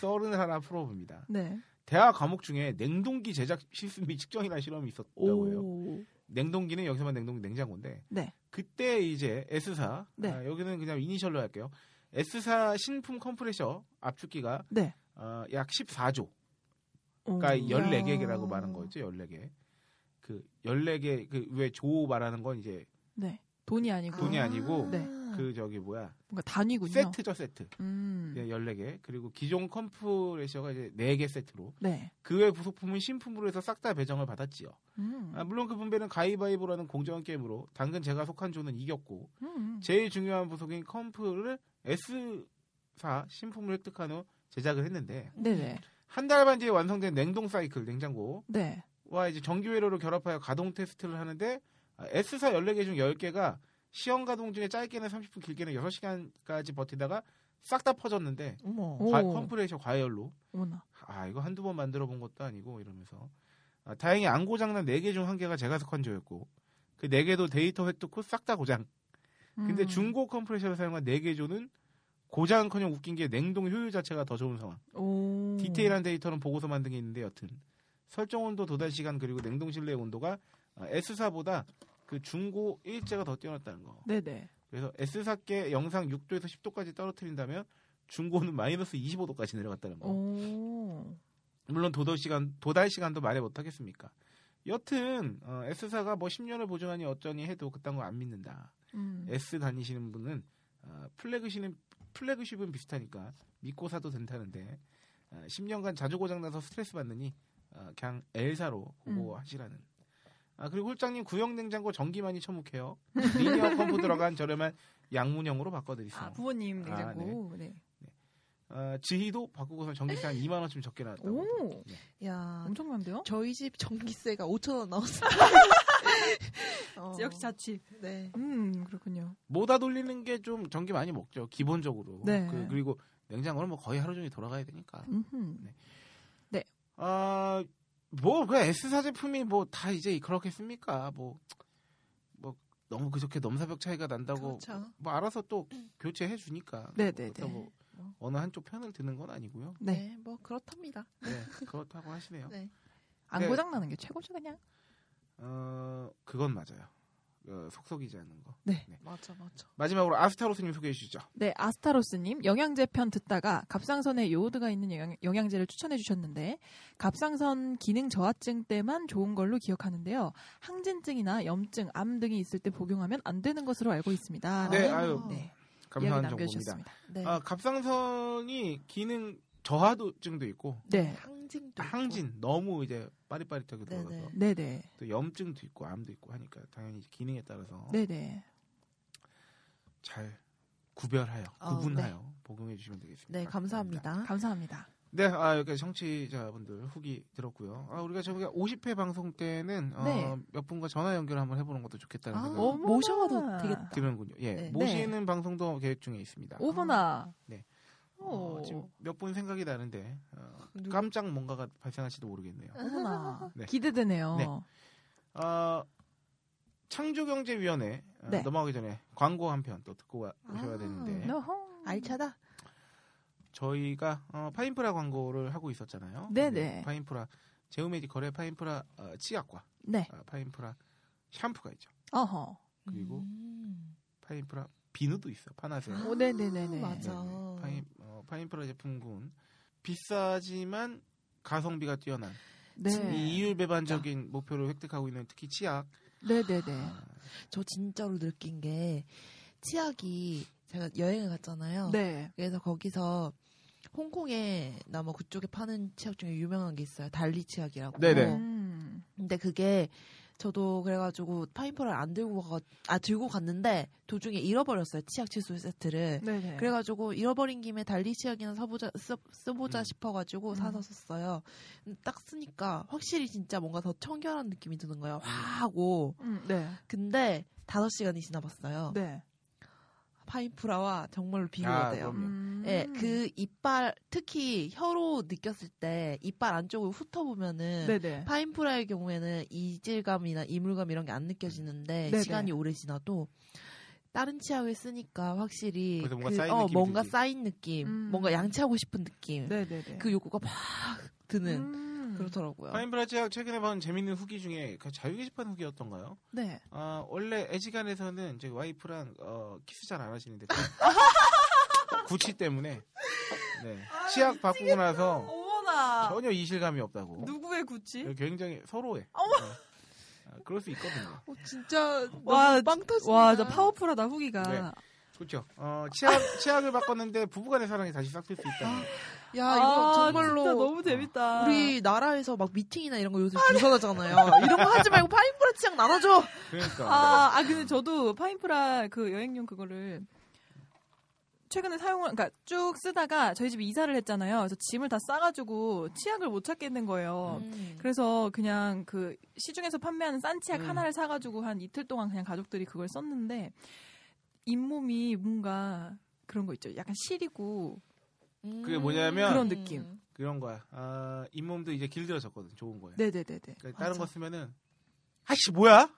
썰은 하나 풀어봅니다. 네. 대학 과목 중에 냉동기 제작 실습 및 측정이라는 실험이 있었다고 해요. 오. 냉동기는 여기서만 냉동기 냉장고인데 네. 그때 이제 S사 네. 아, 여기는 그냥 이니셜로 할게요. S사 신품 컴프레셔 압축기가 네. 어, 약 14조 오. 그러니까 이야. 14개라고 말한 거였죠. 14개. 그 14개 그 왜 조 말하는 건 이제 네. 돈이 아니고 돈이 아니고 네. 그 저기 뭐야? 뭔가 단위군요. 세트죠, 세트. 음. 예, 14개. 그리고 기존 컴프레셔가 이제 4개 세트로 네. 그 외 부속품은 신품으로 해서 싹 다 배정을 받았지요. 음. 아, 물론 그 분배는 가위바위보라는 공정한 게임으로 당근 제가 속한 조는 이겼고 음. 제일 중요한 부속인 컴프를 S사 신품을 획득한 후 제작을 했는데 네네. 한달 반 뒤에 완성된 냉동 사이클 냉장고와 네. 이제 전기 회로를 결합하여 가동 테스트를 하는데 아, S사 14개 중 10개가 시험 가동 중에 짧게는 30분 길게는 6시간까지 버티다가 싹 다 퍼졌는데. 과- 컴프레셔 과열로 어머나. 아 이거 한두 번 만들어 본 것도 아니고 이러면서 아, 다행히 안 고장난 4개 중한 개가 제가 속한 조였고 그 4개도 데이터 획득 후 싹 다 고장 근데 음. 중고 컴프레셔를 사용한 4개 조는 고장커녕 웃긴 게 냉동 효율 자체가 더 좋은 상황 오. 디테일한 데이터는 보고서 만든 게 있는데 여튼 설정 온도 도달 시간 그리고 냉동 실 내 온도가 아, S사보다 그 중고 일제가 더 뛰어났다는 거 네네. 그래서 S사께 영상 6도에서 10도까지 떨어뜨린다면 중고는 마이너스 25도까지 내려갔다는 거 오. 물론 도달 시간 도달 시간도 말해 못 하겠습니까? 여튼 어, S사가 뭐 10년을 보증하니 어쩌니 해도 그딴 거 안 믿는다. 음. S 다니시는 분은 어, flagship은 flagship은 비슷하니까 믿고 사도 된다는데 어, 10년간 자주 고장 나서 스트레스 받느니 어, 그냥 L사로 보고 음. 하시라는. 아 그리고 홀장님 구형 냉장고 전기 많이 처묵해요. linear comp 들어간 저렴한 양문형으로 바꿔드리세요. 아 부모님 아, 냉장고. 네. 어, 저희도 바꾸고서 전기세 한 2만 원쯤 적게 나왔다고. 오. 야, 엄청난데요? 저희 집 전기세가 5천 원 나왔어요. 어, 역시 자취. 네. 음 그렇군요. 모다 돌리는 게 좀 전기 많이 먹죠. 기본적으로. 네. 그, 리고 냉장고는 뭐 거의 하루 종일 돌아가야 되니까. 음흠. 아, 뭐, 그 S사 제품이 뭐 다 이제 그렇겠습니까? 뭐, 뭐, 너무 그저께 넘사벽 차이가 난다고. 그렇죠. 뭐 알아서 또 교체해 주니까. 네네네. 그렇다고 뭐 어느 한쪽 편을 드는 건 아니고요. 네. 네. 뭐 그렇답니다. 네, 그렇다고 하시네요. 네. 안 네. 고장 나는 게 최고죠 그냥. 어, 그건 맞아요. 어, 속속이지 않는 거. 맞아, 맞아. 마지막으로 아스타로스님 소개해 주시죠. 네, 아스타로스님 영양제 편 듣다가 갑상선에 요오드가 있는 영양, 영양제를 추천해 주셨는데 갑상선 기능 저하증 때만 좋은 걸로 기억하는데요. 항진증이나 염증, 암 등이 있을 때 복용하면 안 되는 것으로 알고 있습니다. 네, 라고, 아유, 네, 감사한 정보입니다. 네. 아, 갑상선이 기능 저하도증도 있고 네, 항진도 있고. 항진 너무 이제 빠릿빠릿하게 네네. 들어가서 네, 네, 또 염증도 있고 암도 있고 하니까 당연히 기능에 따라서 네, 네. 잘 구별하여 어, 구분하여 복용해 주시면 되겠습니다. 네, 감사합니다. 감사합니다. 네, 아 여기 청취자분들 후기 들었고요. 아 우리가 저희가 50회 방송 때는 어, 네. 몇 분과 전화 연결 한번 해보는 것도 좋겠다는 아, 생각이 어? 모셔가도 되겠다. 드는군요. 예, 네. 모시는 방송도 계획 중에 있습니다. 오분아. 네. 오, 어, 지금 몇 분 생각이 나는데 어? 깜짝 뭔가가 발생할지도 모르겠네요. 오분아. 네. 기대되네요. 네. 어, 창조경제위원회 어, 네. 넘어가기 전에 광고 한 편 또 듣고 와- 오셔야 아. 되는데 너홍. 알차다. 저희가 어, 파인프라 광고를 하고 있었잖아요. 네네. 파인프라 제우메디컬의 파인프라 어, 치약과 네. 어, 파인프라 샴푸가 있죠. 어허. 그리고 음. 파인프라 비누도 있어 파나세아. 오, 네네네네. 맞아. 네네. 파인, 어, 파인프라 제품군 비싸지만 가성비가 뛰어난 네. 이 이율 배반적인 목표를 획득하고 있는 특히 치약 네네네. 저 진짜로 느낀 게 치약이 제가 여행을 갔잖아요. 네. 그래서 거기서 홍콩이나 뭐 그쪽에 파는 치약 중에 유명한 게 있어요. 달리 치약이라고. 네네. 음. 근데 그게 저도 그래가지고 파인프라를 안 들고 가, 아 들고 갔는데 도중에 잃어버렸어요. 치약 칫솔 세트를. 네네. 그래가지고 잃어버린 김에 달리 치약이나 사보자 쓰, 쓰보자 음. 싶어가지고 음. 사서 썼어요. 딱 쓰니까 확실히 진짜 뭔가 더 청결한 느낌이 드는 거예요. 음. 화 하고. 음, 네. 근데 다섯 시간이 지나봤어요. 네. 파인프라와 정말로 비교가 아, 돼요. 음. 예, 그 이빨 특히 혀로 느꼈을 때 이빨 안쪽을 훑어보면은 네네. 파인프라의 경우에는 이질감이나 이물감 이런 게 안 느껴지는데 네네. 시간이 오래 지나도 다른 치약을 쓰니까 확실히 그래서 뭔가 그, 쌓인 어, 뭔가. 쌓인 느낌, 음. 뭔가 양치하고 싶은 느낌, 네네네. 그 욕구가 막 드는 음. 그렇더라고요. 파인프라 치약 최근에 본 재밌는 후기 중에 그 자유 게시판 후기였던가요? 네. 아 원래 애지간해서는 제 와이프랑 어, 키스 잘 안 하시는데 구취 때문에 네. 치약 바꾸고 나서 어머나. 전혀 이질감이 없다고. 누구의 구취? 굉장히 서로의. 어머. 네. 아, 그럴 수 있거든요. 어, 진짜 와, 너무 빵 터진다. 와, 진짜 파워풀하다 후기가. 네. 그렇죠. 어, 치약 치약을 바꿨는데 부부간의 사랑이 다시 싹쓸 수 있다. 야 이거 아, 정말로 진짜 너무 재밌다. 우리 나라에서 막 미팅이나 이런 거 요새 불편하잖아요. 이런 거 하지 말고 파인프라 치약 나눠줘. 그러니까. 아, 아 근데 저도 파인프라 그 여행용 그거를 최근에 사용을 그러니까 쭉 쓰다가 저희 집에 이사를 했잖아요. 그래서 짐을 다 싸가지고 치약을 못 찾겠는 거예요. 음. 그래서 그냥 그 시중에서 판매하는 싼 치약 음. 하나를 사가지고 한 이틀 동안 그냥 가족들이 그걸 썼는데 잇몸이 뭔가 그런 거 있죠. 약간 시리고 그게 뭐냐면 그런 느낌. 그런 거야. 아, 잇몸도 이제 길들여졌거든. 좋은 거야. 네네네네. 그러니까 다른. 거 쓰면은 아씨 뭐야?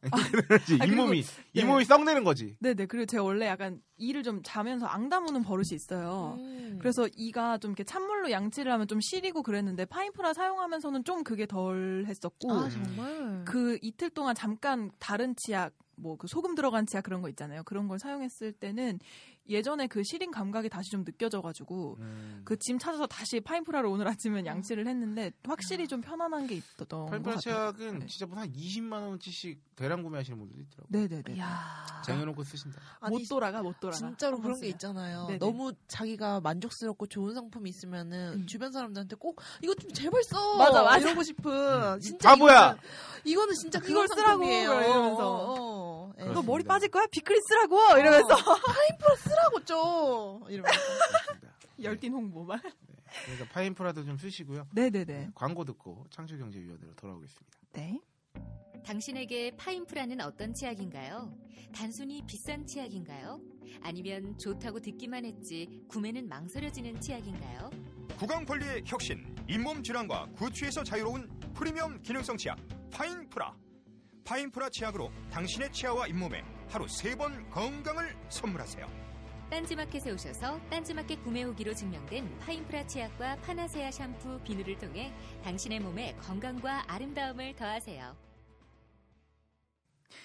아, 그리고- 잇몸이 네. 잇몸이 썩내는 거지. 네네. 그리고 제가 원래 약간 이를 좀 자면서 앙 다무는 버릇이 있어요. 음. 그래서 이가 좀 이렇게 찬물로 양치를 하면 좀 시리고 그랬는데 파인프라 사용하면서는 좀 그게 덜 했었고 아 정말. 그 이틀 동안 잠깐 다른 치약 뭐 그 소금 들어간 치약 그런 거 있잖아요. 그런 걸 사용했을 때는 예전에 그 시린 감각이 다시 좀 느껴져가지고 음. 그짐 찾아서 다시 파인프라를 오늘 아침에 양치를 했는데 확실히 좀 편안한 게 있었던 것 파인프라 같아요. 치약은 네. 진짜 뭐한 20만 원치씩 대량 구매하시는 분들도 있더라고. 네네네. 야. 쟁여놓고 쓰신다. 아니, 못 돌아가 못 돌아가. 진짜로 한 그런 번 게. 있잖아요. 네네. 너무 자기가 만족스럽고 좋은 상품이 있으면은 음. 주변 사람들한테 꼭 이거 좀 제발 써. 맞아, 맞아. 이러고 싶은. 음. 진짜 바보야! 이거는, 이거는 진짜 이걸 그런 쓰라고. 이러면서. 어, 어. 예. 너. 머리 빠질 거야? 비크리 쓰라고 이러면서 쓰라고 좀. 이러면서. 열띤 홍보만. 그러니까 파인프라도 좀 쓰시고요. 네네네. 광고 듣고 창조경제위원회로 돌아오겠습니다. 네. 당신에게 파인프라는 어떤 치약인가요? 단순히 비싼 치약인가요? 아니면 좋다고 듣기만 했지 구매는 망설여지는 치약인가요? 구강 관리의 혁신, 잇몸 질환과 구취에서 자유로운 프리미엄 기능성 치약 파인프라. 파인프라 치약으로 당신의 치아와 잇몸에 하루 세 번 건강을 선물하세요. 딴지마켓에 오셔서 딴지마켓 구매 후기로 증명된 파인프라 치약과 파나세아 샴푸, 비누를 통해 당신의 몸에 건강과 아름다움을 더하세요.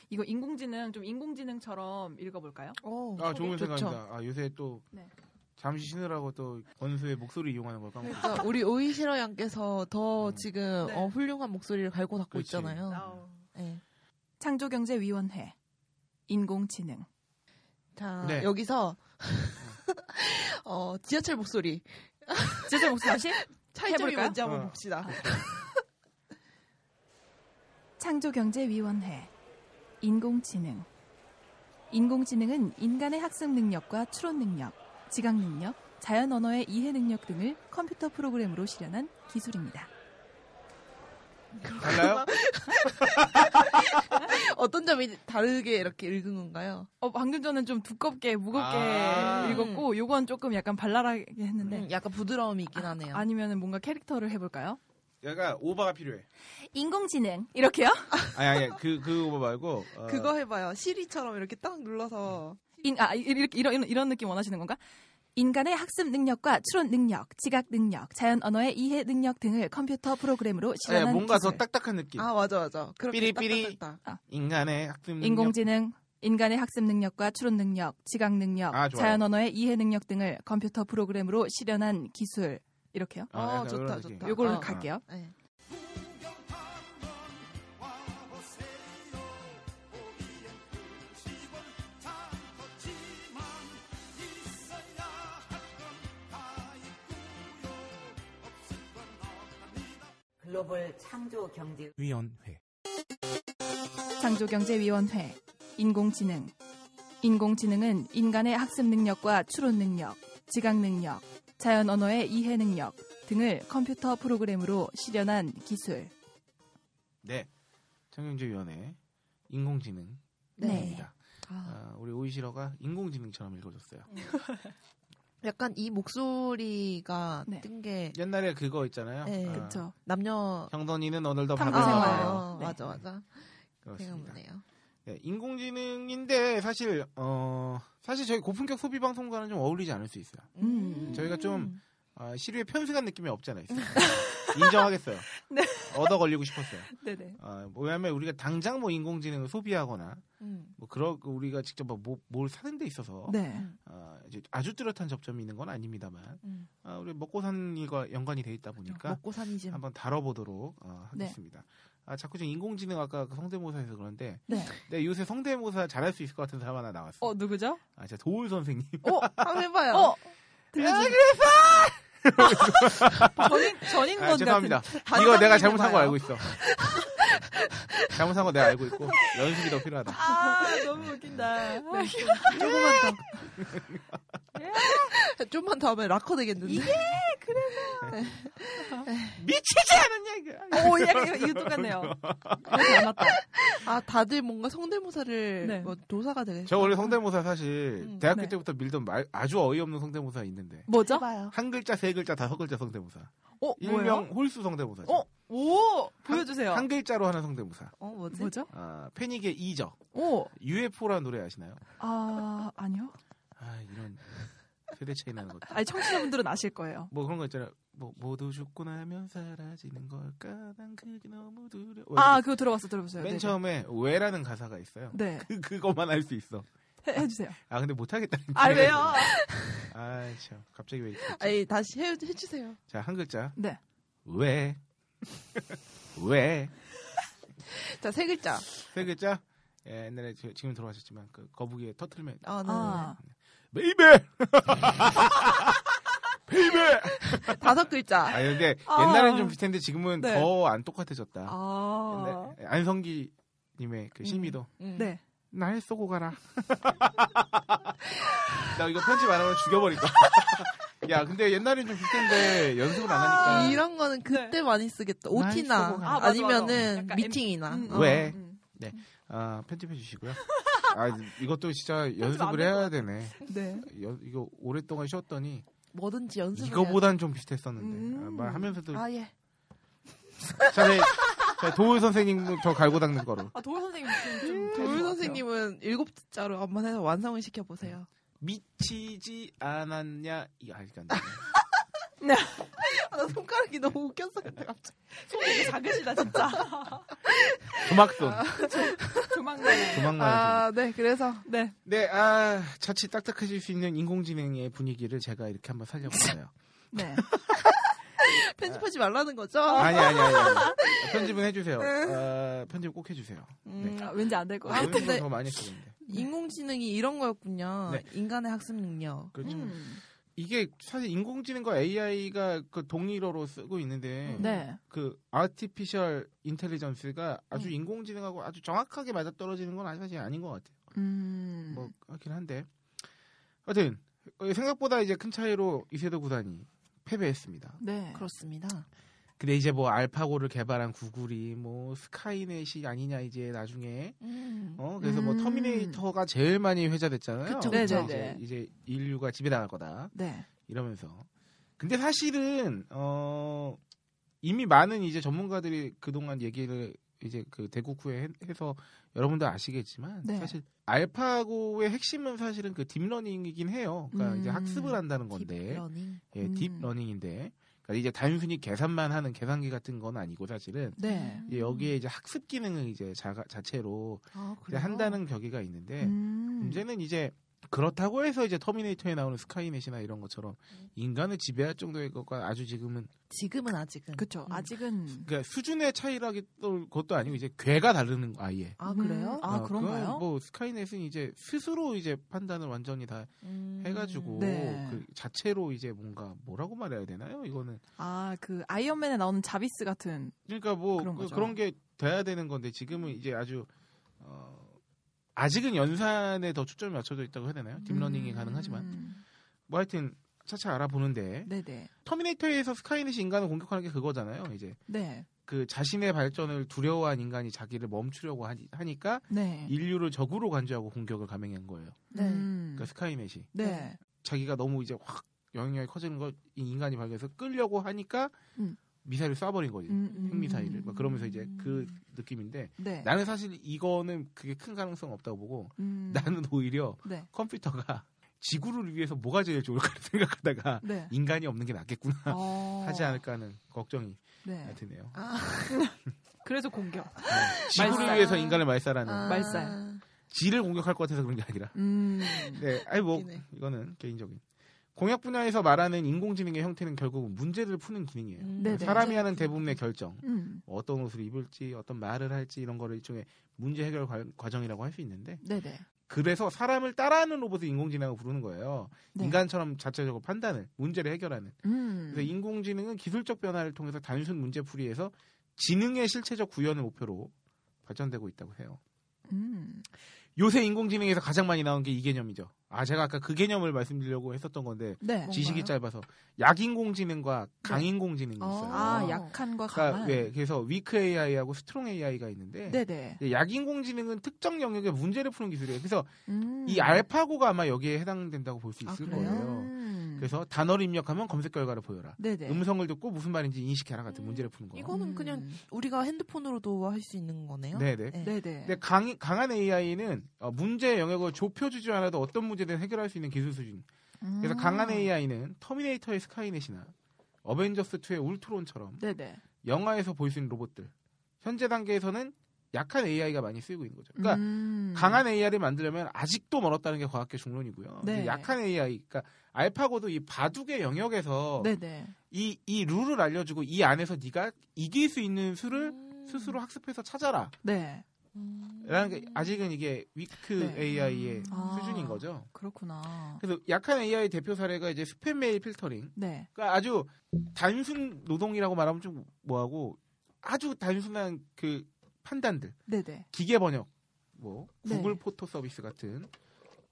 이거 인공지능 좀 인공지능처럼 읽어볼까요? 어, 아 좋은 좋죠. 생각입니다. 아 요새 또 네. 잠시 쉬느라고 또 권수의 목소리 이용하는 걸 까먹고 그러니까 우리 오이시러 양께서 더 음. 지금 네. 어, 훌륭한 목소리를 갈고 닦고 그렇지. 있잖아요. 네. 창조경제위원회 인공지능 자 네. 여기서 어, 지하철 목소리 제자 목소리 다시 차이점이 해볼까요? 뭔지 한번 어. 봅시다. 창조경제위원회 인공지능 인공지능은 인간의 학습 능력과 추론 능력, 지각 능력, 자연 언어의 이해 능력 등을 컴퓨터 프로그램으로 실현한 기술입니다. 달라요? 어떤 점이 다르게 이렇게 읽은 건가요? 어, 방금 전엔 좀 두껍게 무겁게 아. 읽었고 요건 조금 약간 발랄하게 했는데 음, 약간 부드러움이 있긴 하네요. 아니면은 뭔가 캐릭터를 해볼까요? 약간 오바가 필요해. 인공지능 이렇게요? 아니 아니 그그 오바 말고 어, 그거 해봐요. 시리처럼 이렇게 딱 눌러서 인, 아, 이렇게, 이런, 이런 느낌 원하시는 건가? 인간의 학습 능력과 추론 능력, 지각 능력, 자연 언어의 이해 능력 등을 컴퓨터 프로그램으로 아니, 실현한 뭔가 기술. 더 딱딱한 느낌. 아 맞아 맞아. 그렇게 삐리삐리. 딱딱딱딱. 인간의 학습 능력. 인공지능, 인간의 학습 능력과 추론 능력, 지각 능력, 아. 자연 언어의 이해 능력 등을 컴퓨터 프로그램으로 실현한 기술. 이렇게요? 아, 어 약간 좋다. 좋다. 요걸로 어. 갈게요. 네. 글로벌 창조 경제 위원회. 창조경제위원회, 인공지능. 인공지능은 인간의 학습 능력과 추론 능력, 지각 능력, 자연 언어의 이해 능력 등을 컴퓨터 프로그램으로 실현한 기술. 네. 청경제위원회 인공지능. 네. 아, 아, 우리 오이시러가 인공지능처럼 읽어줬어요. 약간 이 목소리가 네. 뜬게 옛날에 그거 있잖아요. 네. 아, 그쵸. 남녀 형돈이는 오늘도 밥을. 먹어요. 어, 네. 맞아 맞아. 그렇습니다. 생각나네요. 네, 인공지능인데 사실 어 사실 저희 고품격 소비 방송과는 좀 어울리지 않을 수 있어요. 음. 저희가 좀 아, 시류에 편승한 느낌이 없잖아 있어요. 인정하겠어요. 네. 얻어 걸리고 싶었어요. 네네. 아, 뭐냐면 우리가 당장 뭐 인공지능을 소비하거나 음. 뭐 그러 우리가 직접 뭐, 뭐- 뭘 사는 데 있어서 네. 아, 이제 아주 뚜렷한 접점이 있는 건 아닙니다만 음. 아, 우리 먹고 사는 일과 연관이 돼 있다 보니까 먹고 사니즘. 한번 다뤄보도록 어, 네. 하겠습니다. 아, 자꾸 지금 인공지능 아까 그 성대모사에서 그런데 네. 내가 요새 성대모사 잘할 수 있을 것 같은 사람 하나 나왔어. 어 누구죠? 아, 제가 도울 선생님. 어 한번 해봐요. 어 들려주. 전인 전인 아, 건 죄송합니다. 이거 내가 잘못한 거. 알고 있어. 잘못한 거 내가 알고 있고 연습이 더 필요하다. 아 너무 웃긴다. 조금만 더. 좀만 더 하면 락커 되겠는데. 미치지 않았냐 이게. 오 약간 이거, 이거 똑같네요. 이거 닮았다. 아 다들 뭔가 성대모사를 네. 뭐 도사가 되겠어. 저 원래 성대모사 사실 음, 대학교 네. 때부터 밀던 말, 아주 어이없는 성대모사 있는데 뭐죠? 한 글자 세 글자 다섯 글자 성대모사. 어 일명 뭐예요? 홀수 성대모사죠. 어? 오 보여주세요. 한 글자로 하는 성대모사. 어 뭐지? 뭐죠? 아, 패닉의 이적. 오. UFO라는 노래 아시나요? 아 아니요. 아 이런 세대 차이 나는 것. 아니 청취자분들은 아실 거예요. 뭐 그런 거 있잖아요. 뭐 모두 죽고 나면 사라지는 걸까? 난 그게 너무 두려워. 아 그거 들어봤어 들어봤어요. 맨 네, 처음에 왜라는 가사가 있어요. 네. 그 그것만 알 수 있어. 해, 해주세요. 아 근데 못 하겠다. 아 왜요? 아참 갑자기 왜 이렇게. 아니 다시 해, 해주세요. 자 한 글자. 네. 왜? 왜? 자 세 글자. 세 글자. 예, 옛날에 저- 지금 들어가셨지만 그 거북이의 터틀맨. 아, 네. 아 baby. baby. 다섯 글자. 아 근데 아. 옛날엔 좀 비슷했는데 지금은 네. 더 안 똑같아졌다. 아. 안성기 님의 그 실미도 음. 네. 날 쏘고 가라. 나 이거 편집 안 하면 죽여버릴 거야. 야, 근데 옛날엔 좀 비슷한데 연습을 안 하니까. 이런 거는 그때 많이 쓰겠다. 날 OT나. 아. 약간 미팅이나. 음, 어. 왜? 음. 아, 편집해 주시고요. 아, 이것도 진짜 안 연습을 될 해야 것 되네. 네. 연- 이거 오랫동안 쉬었더니 뭐든지 연습을 이거보단 좀 비슷했었는데. 음. 아, 말하면서도 아 예. 차라리 도울 선생님 더 갈고 닦는 거로. 아 도울 선생님 좀, 것 도울. 선생님은 일곱 자로 한번 해서 완성을 시켜 보세요. 미치지 않았냐? 이거 아직 안 돼. 아, 나 손가락이 너무 웃겼어 근데 갑자기. 손이 작으시다 진짜. 조막손. 조만간에. 조막만. 아, 네. 그래서 네. 네, 아, 자칫 딱딱해질 수 있는 인공지능의 분위기를 제가 이렇게 한번 살려봤어요. 네. 편집하지 말라는 거죠? 아니, 아니, 아니. 아니. 편집은 해주세요. 아, 편집 꼭 해주세요. 음, 아, 왠지 안 될것 아, 같아요. 연습은 근데- 더 많이 했었는데. 인공지능이 이런 거였군요. 네. 인간의 학습 능력. 그렇죠. 음. 이게 사실 인공지능과 AI가 그 동일어로 쓰고 있는데 네. 그 아티피셜 인텔리전스가 아주 음. 인공지능하고 아주 정확하게 맞아떨어지는 건 사실 아닌 것 같아요. 음. 뭐 하긴 한데. 하여튼 어, 생각보다 이제 큰 차이로 이세도 구단이 패배했습니다. 네. 그렇습니다. 근데 이제 뭐 알파고를 개발한 구글이 뭐 스카이넷이 아니냐 이제 나중에 음. 어 그래서 뭐 음. 터미네이터가 제일 많이 회자됐잖아요. 그쵸, 그쵸. 이제, 네네네. 이제 인류가 지배당할 거다 네. 이러면서. 근데 사실은 어 이미 많은 이제 전문가들이 그동안 얘기를 이제 그 대국후에 해- 해서 여러분도 아시겠지만 네. 사실 알파고의 핵심은 사실은 그 deep learning이긴 해요. 그러니까 이제 음. 학습을 한다는 건데. deep learning. 예, 음. deep learning인데 그러니까 이제 단순히 계산만 하는 계산기 같은 건 아니고 사실은 네. 이제 여기에 이제 학습 기능을 이제 자, 자체로 아, 이제? 한다는 격의가 있는데 음. 문제는 이제 그렇다고 해서 이제 터미네이터에 나오는 스카이넷이나 이런 것처럼 인간을 지배할 정도의 것과 아주 지금은 지금은 아직은. 그쵸. 음. 아직은. 그러니까 수준의 차이라기 또 그것도 아니고 이제 괴가 다르는 거 아예. 아, 그래요? 아, 어, 그런가요? 뭐 스카이넷은 이제 스스로 이제 판단을 완전히 다 음. 해가지고 네. 그 자체로 이제 뭔가 뭐라고 말해야 되나요? 이거는 아, 그 아이언맨에 나오는 자비스 같은. 그러니까 뭐 그런 그, 거죠. 런게 돼야 되는 건데 지금은 이제 아주 어, 아직은 연산에 더 초점이 맞춰져 있다고 해야 되나요? deep learning이 음. 가능하지만 뭐 하여튼 차차 알아보는데 네네. 터미네이터에서 스카이넷이 인간을 공격하는 게 그거잖아요. 이제 네. 그 자신의 발전을 두려워한 인간이 자기를 멈추려고 하니, 하니까 네. 인류를 적으로 간주하고 공격을 감행한 거예요. 네. 음. 그러니까 스카이넷이 네. 자기가 너무 이제 확 영향력이 커지는 걸이 인간이 발견해서 끌려고 하니까 음. 미사일을 쏴버린 거지. 음, 음, 핵미사일을. 막 그러면서 이제 음. 그 느낌인데 네. 나는 사실 이거는 그게 큰 가능성 없다고 보고 음. 나는 오히려 네. 컴퓨터가 지구를 위해서 뭐가 제일 좋을까 생각하다가 네. 인간이 없는 게 낫겠구나 어. 하지 않을까 하는 걱정이 네. 드네요. 아, 그래서 공격. 지구를 말살. 위해서 인간을 말살하는 아. 말살. 지를 공격할 것 같아서 그런 게 아니라. 음. 네, 아니 뭐 웃기네. 이거는 개인적인. 공약 분야에서 말하는 인공지능의 형태는 결국 문제를 푸는 기능이에요. 음, 네네. 사람이 하는 대부분의 결정, 음. 어떤 옷을 입을지, 어떤 말을 할지 이런 거를 일종의 문제 해결 과- 과정이라고 할 수 있는데 네네. 그래서 사람을 따라하는 로봇을 인공지능이라고 부르는 거예요. 네. 인간처럼 자체적으로 판단을, 문제를 해결하는. 음. 그래서 인공지능은 기술적 변화를 통해서 단순 문제풀이에서 지능의 실체적 구현을 목표로 발전되고 있다고 해요. 음. 요새 인공지능에서 가장 많이 나온 게 이 개념이죠. 아, 제가 아까 그 개념을 말씀드리려고 했었던 건데 네. 지식이 뭔가요? 짧아서 약인공지능과 강인공지능이 어. 있어요. 아, 약한과 그러니까 강한. 왜 그래서 weak AI하고 strong AI가 있는데 네네. 약인공지능은 특정 영역의 문제를 푸는 기술이에요. 그래서 음. 이 알파고가 아마 여기에 해당된다고 볼수 아, 있을 그래요? 거예요. 음. 그래서 단어를 입력하면 검색 결과를 보여라. 네네. 음성을 듣고 무슨 말인지 인식해라 같은 문제를 푸는 거. 이거는 음. 그냥 우리가 핸드폰으로도 할 수 있는 거네요. 네네. 네. 네네. 근데 강, 강한 AI는 어, 문제 영역을 좁혀주지 않아도 어떤 문제 든 해결할 수 있는 기술 수준. 그래서 음. 강한 AI는 터미네이터의 스카이넷이나 어벤져스 2의 울트론처럼 네네. 영화에서 볼 수 있는 로봇들. 현재 단계에서는 약한 AI가 많이 쓰이고 있는 거죠. 그러니까 음. 강한 AI를 만들려면 아직도 멀었다는 게 과학계 중론이고요. 네. 약한 AI, 그러니까 알파고도 이 바둑의 영역에서 네네. 이, 이 룰을 알려주고 이 안에서 네가 이길 수 있는 수를 음. 스스로 학습해서 찾아라. 네. 음. 라는 게 아직은 이게 weak 네. AI의 아. 수준인 거죠. 그렇구나. 그래서 약한 AI 대표 사례가 이제 스팸 메일 필터링. 네. 그러니까 아주 단순 노동이라고 말하면 좀 뭐하고 아주 단순한 그 판단들, 네네. 기계 번역, 뭐 네. 구글 포토 서비스 같은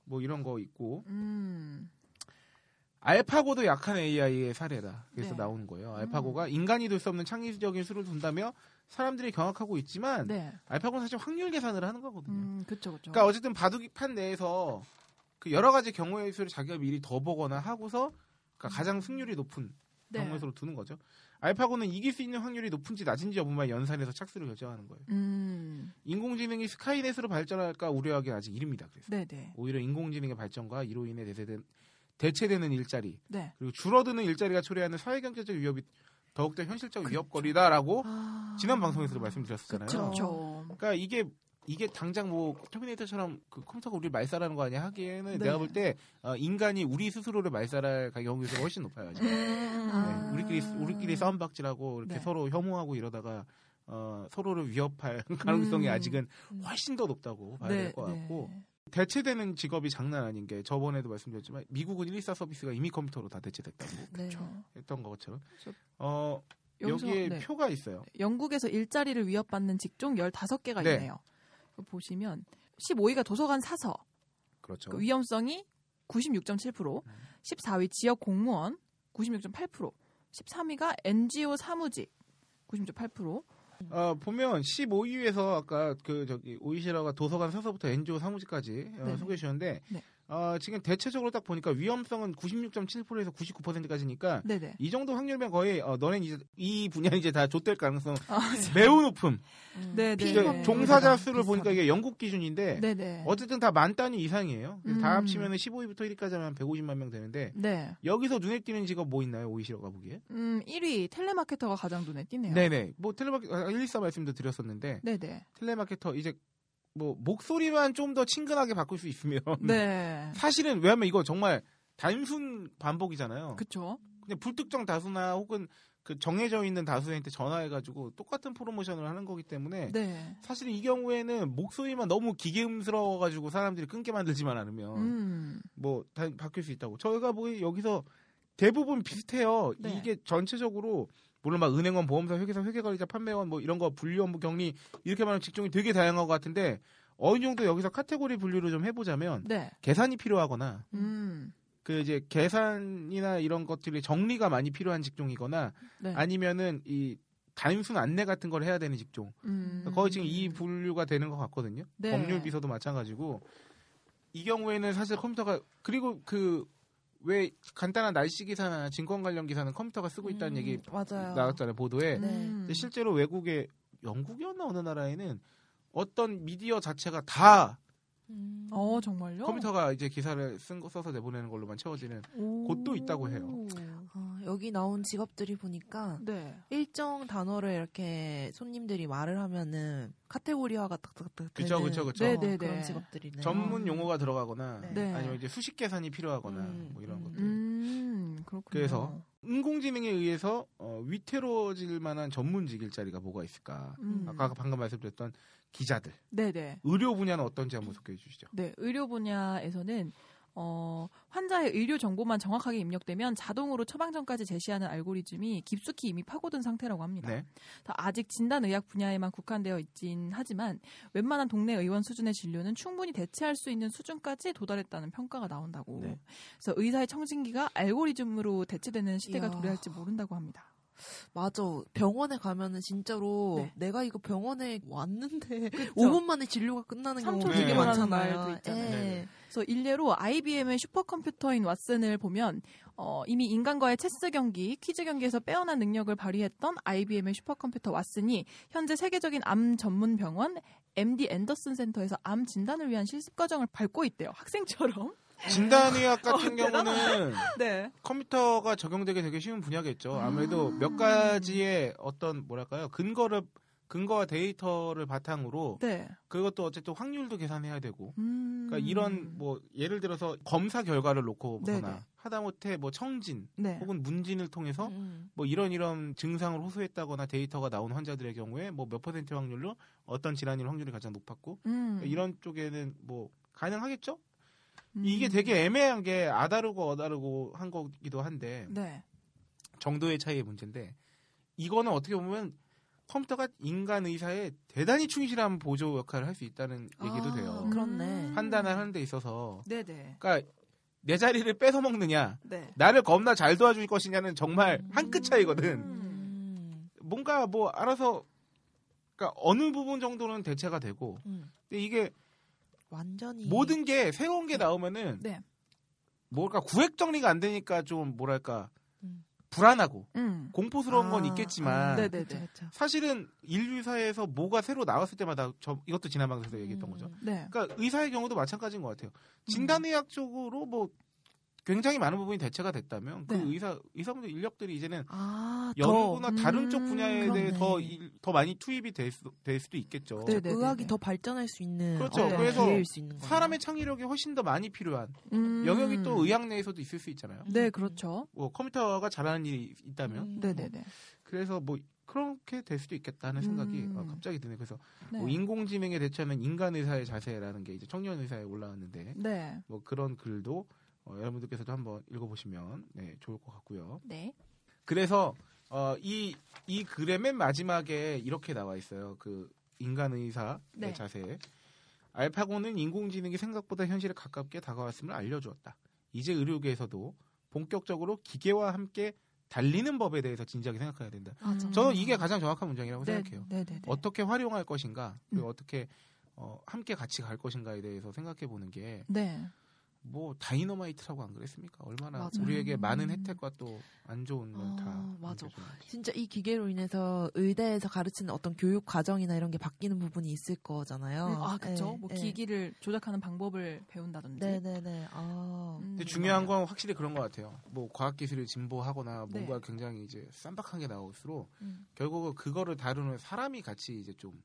뭐 이런 거 있고 음. 알파고도 약한 AI의 사례다. 그래서 네. 나오는 거예요. 알파고가 인간이 둘 수 없는 창의적인 수를 둔다며 사람들이 경악하고 있지만 네. 알파고는 사실 확률 계산을 하는 거거든요. 음, 그쵸, 그쵸. 그러니까 어쨌든 바둑판 내에서 그 여러 가지 경우의 수를 자기가 미리 더 보거나 하고서 그러니까 가장 승률이 높은 네. 경우의 수로 두는 거죠. 알파고는 이길 수 있는 확률이 높은지 낮은지 여부만 연산해서 착수를 결정하는 거예요. 음. 인공지능이 스카이넷으로 발전할까 우려하기는 아직 이릅니다. 그래서 네네. 오히려 인공지능의 발전과 이로 인해 대세된 대체되는 일자리 네. 그리고 줄어드는 일자리가 초래하는 사회 경제적 위협이 더욱더 현실적 그렇죠. 위협거리다라고 아. 지난 방송에서도 말씀드렸었잖아요. 그쵸. 그러니까 이게 이게 당장 뭐 터미네이터처럼 그 컴퓨터가 우리를 말살하는 거 아니야 하기에는 네. 내가 볼 때 어, 인간이 우리 스스로를 말살할 경우가 훨씬 높아요. 아직. 음. 아. 네, 우리끼리 우리끼리 싸움박질하고 이렇게 네. 서로 혐오하고 이러다가 어, 서로를 위협할 가능성이 음. 아직은 훨씬 더 높다고 봐야 될 것 같고 네. 대체되는 직업이 장난 아닌 게 저번에도 말씀드렸지만 미국은 114 서비스가 이미 컴퓨터로 다 대체됐다고 네. 했던 것처럼 어, 여기서, 여기에 네. 표가 있어요. 영국에서 일자리를 위협받는 직종 15개가 네. 있네요. 보시면 15위가 도서관 사서 그렇죠. 그 위험성이 96.7%, 14위 지역 공무원 96.8%, 13위가 NGO 사무직 96.8%. 어, 보면 15위에서 아까 그 저기 오이시라가 도서관 사서부터 NGO 사무직까지 어, 네네. 소개해 주셨는데 네. 어, 지금 대체적으로 딱 보니까 위험성은 96.7%에서 99%까지니까 네네. 이 정도 확률이면 거의 어, 너는 이제 이 분야는 이제 다 좆될 가능성 아, 매우 높음. 음. 네네. 이제 네. 종사자 비슷하다. 수를 보니까 이게 영국 기준인데 네네. 어쨌든 다 만 단위 이상이에요. 그래서 다 음. 합치면 15위부터 1위까지 하면 150만 명 되는데 네. 여기서 눈에 띄는 직업 뭐 있나요? 오이시라가 보기에? 음, 1위 텔레마케터가 가장 눈에 띄네요. 네네. 뭐 텔레마케터 114 말씀도 드렸었는데 네네. 텔레마케터 이제 뭐 목소리만 좀 더 친근하게 바꿀 수 있으면 네. 사실은 왜냐면 이거 정말 단순 반복이잖아요. 그쵸. 그냥 불특정 다수나 혹은 그 정해져 있는 다수한테 전화해가지고 똑같은 프로모션을 하는 거기 때문에 네. 사실 이 경우에는 목소리만 너무 기계음스러워가지고 사람들이 끊게 만들지만 않으면 음. 뭐다 바뀔 수 있다고. 저희가 뭐 여기서 대부분 비슷해요. 네. 이게 전체적으로 물론 막 은행원, 보험사, 회계사, 회계관리자, 판매원 뭐 이런 거 분류원부 격리 이렇게 말하는 직종이 되게 다양한 것 같은데 어느 정도 여기서 카테고리 분류를 좀 해보자면 네. 계산이 필요하거나 음. 그 이제 계산이나 이런 것들이 정리가 많이 필요한 직종이거나 네. 아니면은 이 단순 안내 같은 걸 해야 되는 직종. 음. 거의 지금 이 분류가 되는 것 같거든요. 네. 법률 비서도 마찬가지고 이 경우에는 사실 컴퓨터가 그리고 그 왜 간단한 날씨 기사나 증권 관련 기사는 컴퓨터가 쓰고 있다는 음, 얘기 맞아요. 나왔잖아요 보도에. 네. 음. 근데 실제로 외국의 영국이었나 어느 나라에는 어떤 미디어 자체가 다 음. 어 정말요? 컴퓨터가 이제 기사를 쓴 거 써서 내보내는 걸로만 채워지는 곳도 있다고 해요. 어, 여기 나온 직업들이 보니까 네. 일정 단어를 이렇게 손님들이 말을 하면은 카테고리화가 딱딱딱 그쵸, 그쵸. 어, 네네네. 그런 직업들이네. 전문 용어가 들어가거나 네. 네. 아니면 이제 수식 계산이 필요하거나 음, 뭐 이런 음. 것들. 음 그렇군요. 그래서 인공지능에 의해서 어, 위태로워질 만한 전문직 일자리가 뭐가 있을까? 음. 아까 방금 말씀드렸던 기자들, 네네. 의료 분야는 어떤지 한번 소개해 주시죠. 네, 의료 분야에서는 어, 환자의 의료 정보만 정확하게 입력되면 자동으로 처방전까지 제시하는 알고리즘이 깊숙이 이미 파고든 상태라고 합니다. 네. 아직 진단의학 분야에만 국한되어 있진 하지만 웬만한 동네 의원 수준의 진료는 충분히 대체할 수 있는 수준까지 도달했다는 평가가 나온다고. 네. 그래서 의사의 청진기가 알고리즘으로 대체되는 시대가 이야. 도래할지 모른다고 합니다. 맞아. 병원에 가면은 진짜로 네. 내가 이거 병원에 왔는데 그쵸? 5분 만에 진료가 끝나는 경우가 3초 되게 많잖아요. 예. 네네. 그래서 일례로 IBM의 슈퍼컴퓨터인 왓슨을 보면 어, 이미 인간과의 체스 경기, 퀴즈 경기에서 빼어난 능력을 발휘했던 IBM의 슈퍼컴퓨터 왓슨이 현재 세계적인 암 전문 병원 MD 앤더슨 센터에서 암 진단을 위한 실습 과정을 밟고 있대요. 학생처럼. 진단의학 같은 어, 경우는 네. 컴퓨터가 적용되기 되게 쉬운 분야겠죠. 아무래도 몇 가지의 어떤 뭐랄까요 근거를 근거와 데이터를 바탕으로 네. 그것도 어쨌든 확률도 계산해야 되고 음. 그러니까 이런 뭐 예를 들어서 검사 결과를 놓고 네네. 보거나 하다못해 뭐 청진 네. 혹은 문진을 통해서 음. 뭐 이런 이런 증상을 호소했다거나 데이터가 나온 환자들의 경우에 뭐 몇 퍼센트 확률로 어떤 질환일 확률이 가장 높았고 음. 이런 쪽에는 뭐 가능하겠죠? 음. 이게 되게 애매한 게 아다르고 어다르고 한 거기도 한데 네. 정도의 차이의 문제인데 이거는 어떻게 보면 컴퓨터가 인간 의사에 대단히 충실한 보조 역할을 할 수 있다는 얘기도 아, 돼요. 그렇네. 음. 판단을 하는 데 있어서 네네. 그러니까 내 자리를 뺏어 먹느냐 네. 나를 겁나 잘 도와줄 것이냐는 정말 한끗 차이거든. 음. 뭔가 뭐 알아서 그러니까 어느 부분 정도는 대체가 되고 음. 근데 이게 완전히 모든 게 새로운 게 나오면은 네. 뭘까 구획 정리가 안 되니까 좀 뭐랄까 음. 불안하고 음. 공포스러운 건 아, 있겠지만 아. 사실은 인류사에서 뭐가 새로 나왔을 때마다 저 이것도 지난 방송에서 얘기했던 거죠. 음. 네. 그러니까 의사의 경우도 마찬가지인 것 같아요. 진단의학 쪽으로 뭐 굉장히 많은 부분이 대체가 됐다면 그 네. 의사 의사분들 인력들이 이제는 아, 연구나 더. 다른 쪽 음, 분야에 대해 그러네. 더, 일- 더 많이 투입이 될, 수, 될 수도 있겠죠. 네, 네. 의학이 더 발전할 수 있는 그렇죠. 어떤 그래서 수 있는. 사람의 창의력이 훨씬 더 많이 필요한 음. 영역이 또 의학 내에서도 있을 수 있잖아요. 네, 그렇죠. 뭐 컴퓨터가 잘하는 일이 있다면 음. 네 네 네. 그래서 뭐 그렇게 될 수도 있겠다는 생각이 음. 어, 갑자기 드네요. 그래서 네. 뭐 인공지능에 대처하는 인간 의사의 자세라는 게 이제 청년 의사에 올라왔는데 네. 뭐 그런 글도 어, 여러분들께서도 한번 읽어보시면 네, 좋을 것 같고요. 네. 그래서 어, 이, 이 글의 맨 마지막에 이렇게 나와 있어요. 그 인간 의사의 네. 자세. 알파고는 인공지능이 생각보다 현실에 가깝게 다가왔음을 알려주었다. 이제 의료계에서도 본격적으로 기계와 함께 달리는 법에 대해서 진지하게 생각해야 된다. 음. 저는 이게 가장 정확한 문장이라고 네, 생각해요. 네네네. 어떻게 활용할 것인가, 그리고 음. 어떻게 어, 함께 같이 갈 것인가에 대해서 생각해 보는 게 네. 뭐 다이너마이트라고 안 그랬습니까? 얼마나 맞아. 우리에게 많은 음. 혜택과 또 안 좋은 건다 아, 맞아. 진짜 이 기계로 인해서 의대에서 가르치는 어떤 교육 과정이나 이런 게 바뀌는 부분이 있을 거잖아요. 아, 그쵸. 예, 뭐 예. 기기를 조작하는 방법을 배운다든지. 네 네 네. 아. 음, 근데 중요한 건 확실히 그런 것 같아요. 뭐 과학 기술이 진보하거나 네. 뭔가 굉장히 이제 쌈박하게 나올수록 음. 결국은 그거를 다루는 사람이 같이 이제 좀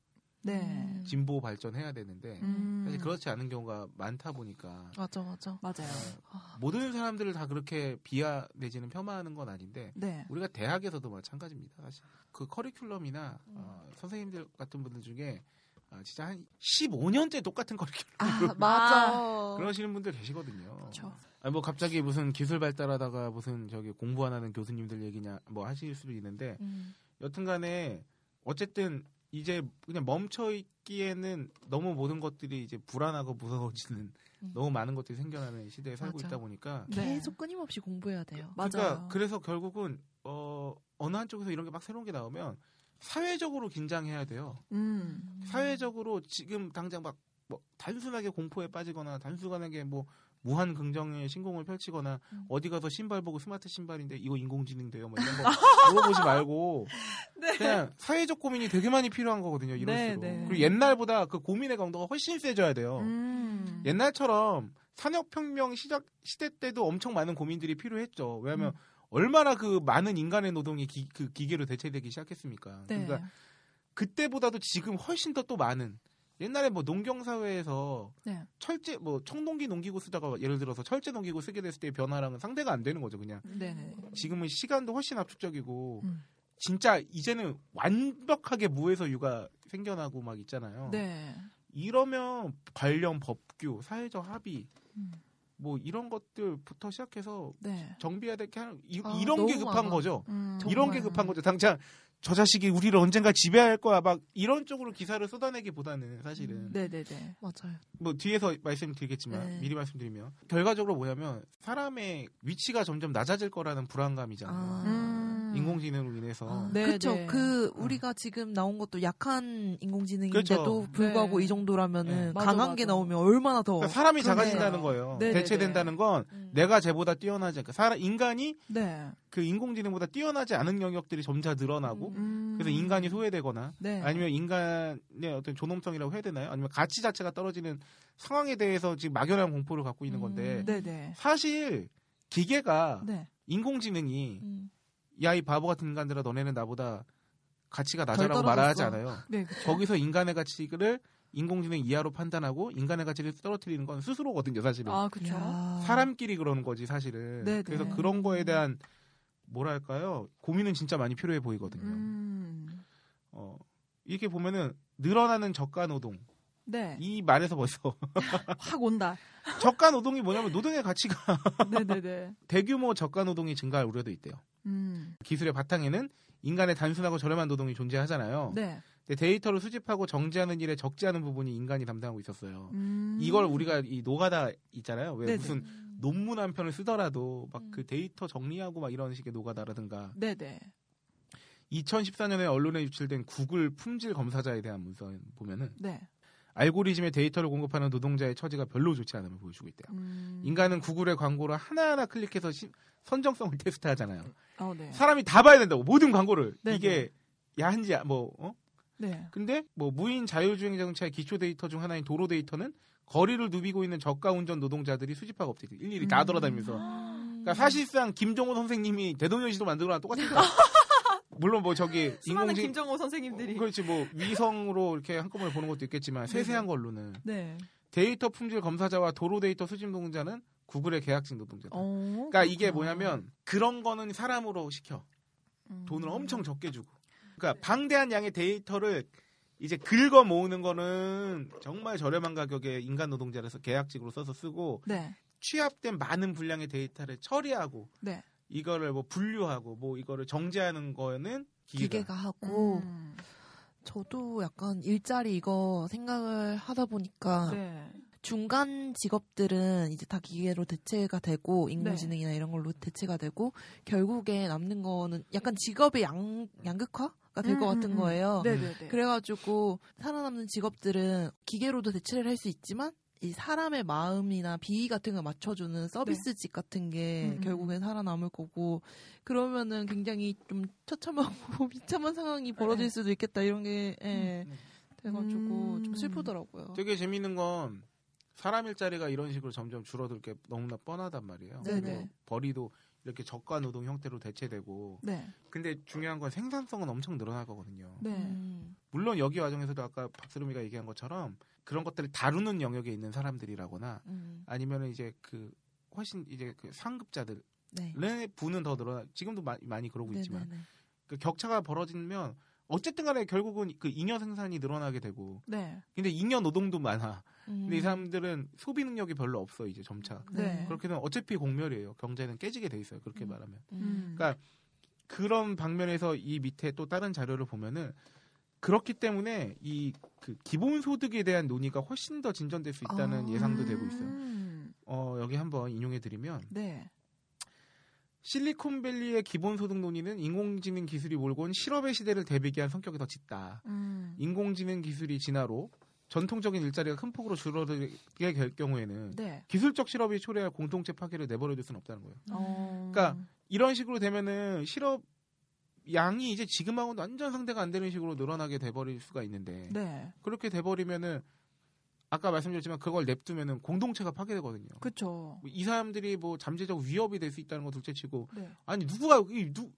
네. 음. 진보 발전해야 되는데 음. 사실 그렇지 않은 경우가 많다 보니까 맞아, 맞아. 맞아요. 아, 모든 사람들을 다 그렇게 비하 내지는 폄하하는 건 아닌데 네. 우리가 대학에서도 마찬가지입니다. 사실 그 커리큘럼이나 음. 어, 선생님들 같은 분들 중에 아, 진짜 한 15년째 똑같은 커리큘럼 아, 맞아. 그러시는 분들 계시거든요. 아니 뭐 갑자기 무슨 기술 발달하다가 무슨 저기 공부 안 하는 교수님들 얘기냐 뭐 하실 수도 있는데 음. 여튼간에 어쨌든 이제 그냥 멈춰 있기에는 너무 모든 것들이 이제 불안하고 무서워지는 음. 너무 많은 것들이 생겨나는 시대에 살고 맞아. 있다 보니까 네. 계속 끊임없이 공부해야 돼요. 맞아요. 그러니까 그래서 결국은 어 어느 한쪽에서 이런 게 막 새로운 게 나오면 사회적으로 긴장해야 돼요. 음. 사회적으로 지금 당장 막 뭐 단순하게 공포에 빠지거나 단순하게 뭐 무한 긍정의 신공을 펼치거나 음. 어디 가서 신발 보고 스마트 신발인데 이거 인공지능 돼요 뭐 이런 거 물어보지 말고 그냥 사회적 고민이 되게 많이 필요한 거거든요 이럴수록 네, 네. 그리고 옛날보다 그 고민의 강도가 훨씬 세져야 돼요 음. 옛날처럼 산업혁명 시작 시대 때도 엄청 많은 고민들이 필요했죠 왜냐하면 음. 얼마나 그 많은 인간의 노동이 기, 그 기계로 대체되기 시작했습니까 네. 그러니까 그때보다도 지금 훨씬 더 또 많은 옛날에 뭐 농경 사회에서 네. 철제 뭐 청동기 농기구 쓰다가 예를 들어서 철제 농기구 쓰게 됐을 때의 변화랑은 상대가 안 되는 거죠 그냥 네네. 지금은 시간도 훨씬 압축적이고 음. 진짜 이제는 완벽하게 무에서 유가 생겨나고 막 있잖아요. 네. 이러면 관련 법규, 사회적 합의 음. 뭐 이런 것들부터 시작해서 네. 정비해야 될게 이, 아, 이런 게 너무 급한 많아. 거죠. 음. 이런 게 급한 거죠. 당장 저 자식이 우리를 언젠가 지배할 거야 막 이런 쪽으로 기사를 쏟아내기보다는 사실은 네네네. 맞아요. 뭐 뒤에서 말씀드리겠지만 네. 미리 말씀드리면 결과적으로 뭐냐면 사람의 위치가 점점 낮아질 거라는 불안감이잖아요. 아. 음. 인공지능으로 인해서 아, 네, 그렇죠. 네. 그 우리가 지금 나온 것도 약한 인공지능인데도 그렇죠. 불구하고 네. 이 정도라면은 네. 맞아, 강한 맞아. 게 나오면 얼마나 더 그러니까 사람이 그러네요. 작아진다는 거예요. 네, 네, 대체된다는 건 음. 내가 쟤보다 뛰어나지 않고 사람 인간이 네. 그 인공지능보다 뛰어나지 않은 영역들이 점차 늘어나고 음. 그래서 인간이 소외되거나 네. 아니면 인간의 어떤 존엄성이라고 해야 되나요? 아니면 가치 자체가 떨어지는 상황에 대해서 지금 막연한 공포를 갖고 있는 건데 음. 네네. 사실 기계가 네. 인공지능이 음. 야 이 바보 같은 인간들아 너네는 나보다 가치가 낮아라고. 말하지 않아요. 네. 그쵸. 거기서 인간의 가치를 인공지능 이하로 판단하고 인간의 가치를 떨어뜨리는 건 스스로거든요, 사실은. 아 그쵸. 야. 사람끼리 그러는 거지, 사실은. 네네. 그래서 그런 거에 대한 뭐랄까요? 고민은 진짜 많이 필요해 보이거든요. 음. 어, 이렇게 보면은 늘어나는 저가 노동. 네. 이 말에서 벌써 확 온다. 저가 노동이 뭐냐면 노동의 가치가 네네네. 대규모 저가 노동이 증가할 우려도 있대요. 음. 기술의 바탕에는 인간의 단순하고 저렴한 노동이 존재하잖아요. 네. 근데 데이터를 수집하고 정제하는 일에 적지 않은 부분이 인간이 담당하고 있었어요. 음. 이걸 우리가 이 노가다 있잖아요. 왜 네네. 무슨 논문 한 편을 쓰더라도 막 음. 그 데이터 정리하고 막 이런 식의 노가다라든가 네네. 2014년에 언론에 유출된 구글 품질 검사자에 대한 문서 보면은 네. 알고리즘에 데이터를 공급하는 노동자의 처지가 별로 좋지 않음을 보여주고 있대요. 음. 인간은 구글의 광고를 하나하나 클릭해서 시- 선정성을 테스트하잖아요. 어, 네. 사람이 다 봐야 된다고 모든 광고를 네네. 이게 야한지 뭐 어? 네. 근데 뭐 무인 자율주행 자동차의 기초 데이터 중 하나인 도로 데이터는 거리를 누비고 있는 저가 운전 노동자들이 수집하고 업데이트 일일이 다 음. 돌아다니면서 그러니까 사실상 김정호 선생님이 대동여지도 만드나 똑같은 거야. 물론 뭐 저기 수많은 인공지 김정호 선생님들이. 그렇지 뭐 위성으로 이렇게 한꺼번에 보는 것도 있겠지만 세세한 걸로는 네. 데이터 품질 검사자와 도로 데이터 수집 노동자는 구글의 계약직 노동자다. 어. 그러니까 이게 뭐냐면 그런 거는 사람으로 시켜 음. 돈을 엄청 적게 주고. 그러니까 방대한 양의 데이터를 이제 긁어 모으는 거는 정말 저렴한 가격에 인간 노동자라서 계약직으로 써서 쓰고 네. 취합된 많은 분량의 데이터를 처리하고 네. 이거를 뭐 분류하고 뭐 이거를 정제하는 거는 기계가. 기계가 하고 음. 저도 약간 일자리 이거 생각을 하다 보니까 네. 중간 직업들은 이제 다 기계로 대체가 되고 인공지능이나 이런 걸로 대체가 되고 결국에 남는 거는 약간 직업의 양 양극화 가 될것 음, 같은 음, 음. 거예요. 네네네. 그래가지고 살아남는 직업들은 기계로도 대체를 할 수 있지만 이 사람의 마음이나 비위 같은 걸 맞춰주는 서비스직 같은 게 음, 음. 결국엔 살아남을 거고 그러면은 굉장히 좀 처참하고 비참한 상황이 벌어질 네. 수도 있겠다 이런 게 예, 음. 돼가지고 음. 좀 슬프더라고요. 되게 재밌는 건 사람 일자리가 이런 식으로 점점 줄어들 게 너무나 뻔하단 말이에요. 네네. 벌이도 이렇게 저가 노동 형태로 대체되고 네. 근데 중요한 건 생산성은 엄청 늘어날 거거든요. 네. 음. 물론 여기 와중에서도 아까 박스름이가 얘기한 것처럼 그런 것들을 다루는 영역에 있는 사람들이라거나 음. 아니면은 이제 그 훨씬 이제 그 상급자들의 네. 부는 더 늘어나 지금도 마- 많이 그러고 있지만 네네네. 그 격차가 벌어지면 어쨌든 간에 결국은 그 잉여 생산이 늘어나게 되고 네. 근데 잉여 노동도 많아. 근데 이 음. 사람들은 소비 능력이 별로 없어 이제 점차. 네. 그렇게 되면 어차피 공멸이에요. 경제는 깨지게 돼 있어요. 그렇게 음. 말하면. 음. 그러니까 그런 방면에서 이 밑에 또 다른 자료를 보면은 그렇기 때문에 이 그 기본 소득에 대한 논의가 훨씬 더 진전될 수 있다는 아. 예상도 되고 있어요. 음. 어, 여기 한번 인용해 드리면 네. 실리콘밸리의 기본 소득 논의는 인공지능 기술이 몰고 온 실업의 시대를 대비하기 위한 성격이 더 짙다. 음. 인공지능 기술이 진화로 전통적인 일자리가 큰 폭으로 줄어들게 될 경우에는 네. 기술적 실업이 초래할 공동체 파괴를 내버려둘 수는 없다는 거예요. 어... 그러니까 이런 식으로 되면은 실업 양이 이제 지금하고는 완전 상대가 안 되는 식으로 늘어나게 돼버릴 수가 있는데 네. 그렇게 돼버리면은 아까 말씀드렸지만 그걸 냅두면은 공동체가 파괴되거든요. 그렇죠. 이 사람들이 뭐 잠재적 위협이 될 수 있다는 거 둘째치고 네. 아니 누구가 이누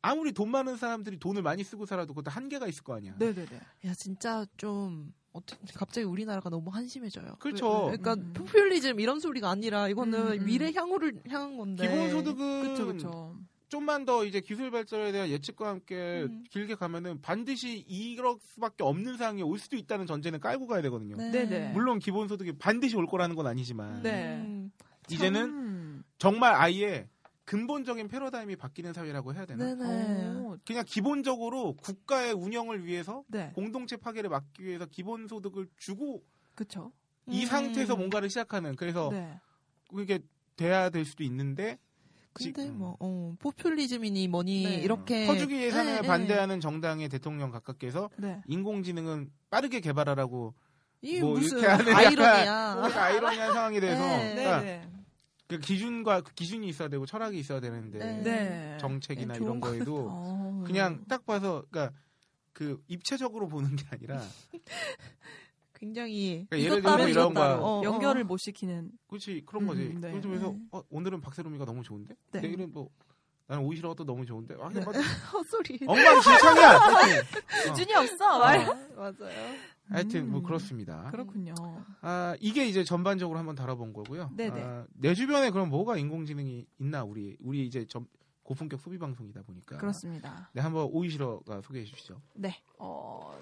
아무리 돈 많은 사람들이 돈을 많이 쓰고 살아도 그것도 한계가 있을 거 아니야. 네, 네, 네. 야 진짜 좀 어떻게 갑자기 우리나라가 너무 한심해져요. 그렇죠. 그러니까 음. 포퓰리즘 이런 소리 가 아니라 이거는 음, 음. 미래 향후를 향한 건데. 기본소득은 그렇죠, 그렇죠. 좀만 더 이제 기술 발전에 대한 예측과 함께 음. 길게 가면은 반드시 이럴 수밖에 없는 상황이 올 수도 있다는 전제는 깔고 가야 되거든요. 네, 네. 물론 기본 소득이 반드시 올 거라는 건 아니지만 네. 음. 이제는 참... 정말 아예 근본적인 패러다임이 바뀌는 사회라고 해야 되나? 네네. 어, 그냥 기본적으로 국가의 운영을 위해서 네. 공동체 파괴를 막기 위해서 기본 소득을 주고 그렇죠. 이 음. 상태에서 뭔가를 시작하는 그래서 네. 그게 돼야 될 수도 있는데 근데 지- 뭐 어, 포퓰리즘이니 뭐니 네. 이렇게 퍼주기 예산을 네, 네. 반대하는 정당의 대통령 각각께서 네. 인공지능은 빠르게 개발하라고 이게 뭐 이렇게 하는 아이러니야. 뭔가 아이러니한 상황이 돼서 네. 네, 그러니까 네. 그 기준과 그 기준이 있어야 되고 철학이 있어야 되는데 네. 네. 정책이나 네, 이런 거에도 어, 그냥 딱 봐서 그러니까 그 입체적으로 보는 게 아니라 굉장히 그러니까 예를 들면 이런. 거야. 어, 어. 연결을 못 시키는 그렇지 그런 거지. 음, 네. 들면서 네. 어, 오늘은 박세롬이가 너무 좋은데 네. 내일은 뭐 나는 오이시러가 또 너무 좋은데 아, 네. 막 헛소리. 엉망진창이야. 하여튼, 어. 기준이 없어. 말. 맞아요. 하여튼 뭐 음. 그렇습니다. 그렇군요. 아 이게 이제 전반적으로 한번 다뤄본 거고요. 네네. 아, 내 주변에 그럼 뭐가 인공지능이 있나 우리 우리 이제 전 고품격 소비 방송이다 보니까. 그렇습니다. 네 한번 오이시러가 소개해 주시죠. 네. 어,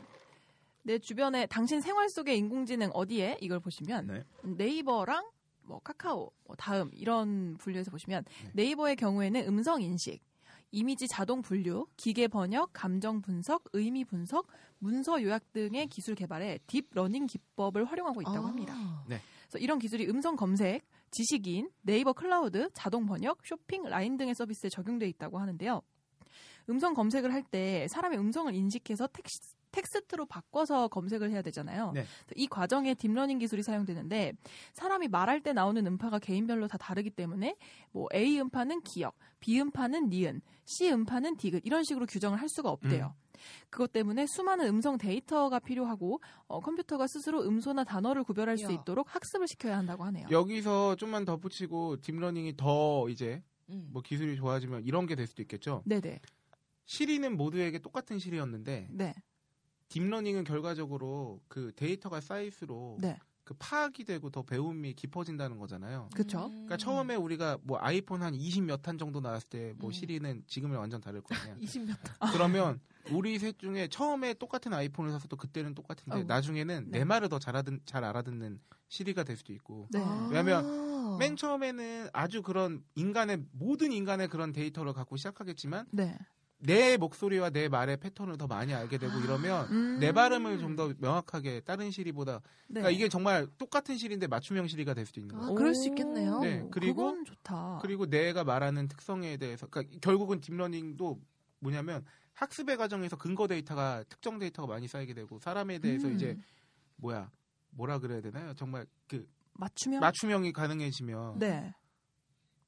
내 주변에 당신 생활 속의 인공지능 어디에 이걸 보시면 네. 네이버랑 뭐 카카오, 뭐 다음 이런 분류에서 보시면 네. 네이버의 경우에는 음성 인식, 이미지 자동 분류, 기계 번역, 감정 분석, 의미 분석, 문서 요약 등의 기술 개발에 deep learning 기법을 활용하고 있다고 아. 합니다. 네. 그래서 이런 기술이 음성 검색, 지식인, 네이버 클라우드, 자동 번역, 쇼핑, 라인 등의 서비스에 적용돼 있다고 하는데요. 음성 검색을 할 때 사람의 음성을 인식해서 텍스, 텍스트로 바꿔서 검색을 해야 되잖아요. 네. 이 과정에 deep learning 기술이 사용되는데 사람이 말할 때 나오는 음파가 개인별로 다 다르기 때문에 뭐 A 음파는 기역, B 음파는 니은, C 음파는 디귿 이런 식으로 규정을 할 수가 없대요. 그것 때문에 수많은 음성 데이터가 필요하고 어, 컴퓨터가 스스로 음소나 단어를 구별할 수. 있도록 학습을 시켜야 한다고 하네요. 여기서 좀만 덧붙이고 deep learning이 더 이제 음. 뭐 기술이 좋아지면 이런 게 될 수도 있겠죠. 네네. 시리는 모두에게 똑같은 시리였는데 네. deep learning은 결과적으로 그 데이터가 쌓일수록 네. 그 파악이 되고 더 배움이 깊어진다는 거잖아요. 그쵸. 음. 그러니까 처음에 우리가 뭐 아이폰 한 20몇 탄 정도 나왔을 때뭐 음. 시리는 지금은 완전 다를 거 아니야. 20몇 달. 그러면 우리 셋 중에 처음에 똑같은 아이폰을 사서도 그때는 똑같은데 아우. 나중에는 네. 내 말을 더잘 알아듣, 잘 알아듣는 시리가 될 수도 있고 네. 왜냐면 맨 처음에는 아주 그런 인간의 모든 인간의 그런 데이터를 갖고 시작하겠지만 네. 내 목소리와 내 말의 패턴을 더 많이 알게 되고 이러면 음. 내 발음을 좀 더 명확하게 다른 시리보다 네. 그러니까 이게 정말 똑같은 시리인데 맞춤형 시리가 될 수도 있는 거예요. 아, 그럴 수 있겠네요. 네, 그리고- 좋다. 그리고 내가 말하는 특성에 대해서 그러니까 결국은 deep learning도 뭐냐면 학습의 과정에서 근거 데이터가 특정 데이터가 많이 쌓이게 되고 사람에 대해서 음. 이제 뭐야 뭐라 그래야 되나요? 정말 그 맞춤형. 맞춤형이 가능해지면 네.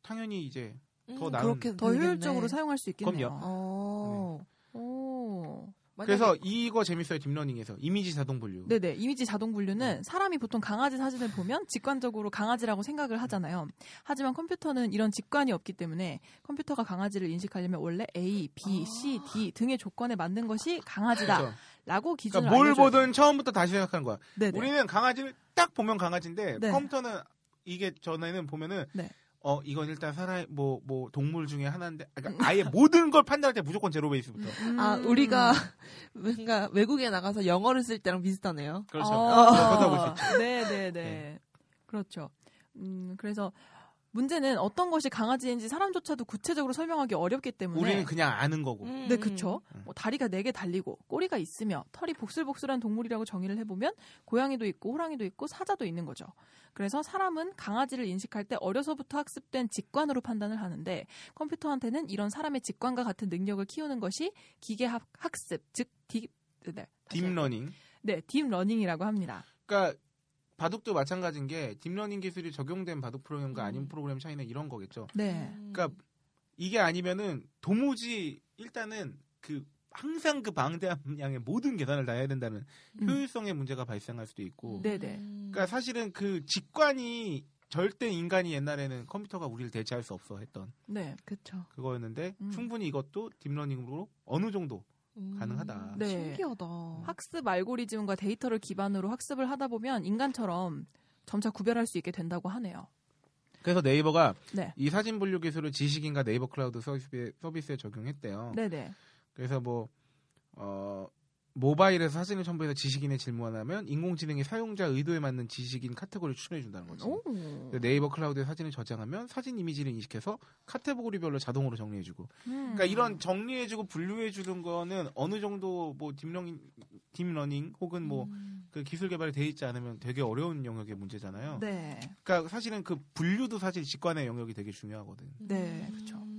당연히 이제 음, 더 나은- 그렇게 더. 효율적으로 사용할 수 있겠네요. 그럼요. 어. 오. 그래서 이거 재밌어요 deep learning에서 이미지 자동 분류. 네네. 이미지 자동 분류는 사람이 보통 강아지 사진을 보면 직관적으로 강아지라고 생각을 하잖아요. 하지만 컴퓨터는 이런 직관이 없기 때문에 컴퓨터가 강아지를 인식하려면 원래 A, B, C, D 등의 조건에 맞는 것이 강아지다라고 그렇죠. 기준을 그러니까 뭘 알려줘요. 뭐든 처음부터 다시 생각하는 거야. 네네. 우리는 강아지를 딱 보면 강아지인데 네. 컴퓨터는 이게 전에는 보면은 네. 어 이건 일단 사람 뭐뭐 동물 중에 하나인데 그러니까 아예 모든 걸 판단할 때 무조건 zero base부터. 음. 아, 우리가 뭔가 외국에 나가서 영어를 쓸 때랑 비슷하네요. 그렇죠. 어. 있죠. 네네네. 네. 그렇죠. 음, 그래서 문제는 어떤 것이 강아지인지 사람조차도 구체적으로 설명하기 어렵기 때문에 우리는 그냥 아는 거고. 음, 네, 그쵸. 음. 뭐 다리가 네 개 달리고 꼬리가 있으며 털이 복슬복슬한 동물이라고 정의를 해보면 고양이도 있고 호랑이도 있고 사자도 있는 거죠. 그래서 사람은 강아지를 인식할 때 어려서부터 학습된 직관으로 판단을 하는데 컴퓨터한테는 이런 사람의 직관과 같은 능력을 키우는 것이 기계 학- 학습, 즉 deep, 네. 딥러닝. 네, 딥러닝이라고 합니다. 그러니까 바둑도 마찬가지인 게 deep learning 기술이 적용된 바둑 프로그램과 음. 아닌 프로그램 차이는 이런 거겠죠. 네. 그러니까 이게 아니면은 도무지 일단은 그 항상 그 방대한 양의 모든 계산을 다 해야 된다는 음. 효율성의 문제가 발생할 수도 있고. 네네. 그러니까 사실은 그 직관이 절대 인간이 옛날에는 컴퓨터가 우리를 대체할 수 없어 했던 네. 그쵸. 그거였는데 음. 충분히 이것도 deep learning으로 어느 정도 가능하다. 네. 신기하다. 학습 알고리즘과 데이터를 기반으로 학습을 하다 보면 인간처럼 점차 구별할 수 있게 된다고 하네요. 그래서 네이버가 네. 이 사진 분류 기술을 지식인과 네이버 클라우드 서비스에, 서비스에 적용했대요. 네네. 그래서 뭐 어, 모바일에서 사진을 첨부해서 지식인에 질문을 하면 인공지능이 사용자 의도에 맞는 지식인 카테고리를 추천해 준다는. 근데 네이버 클라우드에 사진을 저장하면 사진 이미지를 인식해서 카테고리별로 자동으로 정리해 주고. 음. 그러니까 이런 정리해 주고 분류해 주는 거는 어느 정도 뭐 deep learning, deep learning 혹은 뭐그 기술 개발이 돼 있지 않으면 되게 어려운 영역의 문제잖아요. 네. 그러니까 사실은 그 분류도 사실 직관의 영역이 되게 중요하거든. 네. 그렇죠.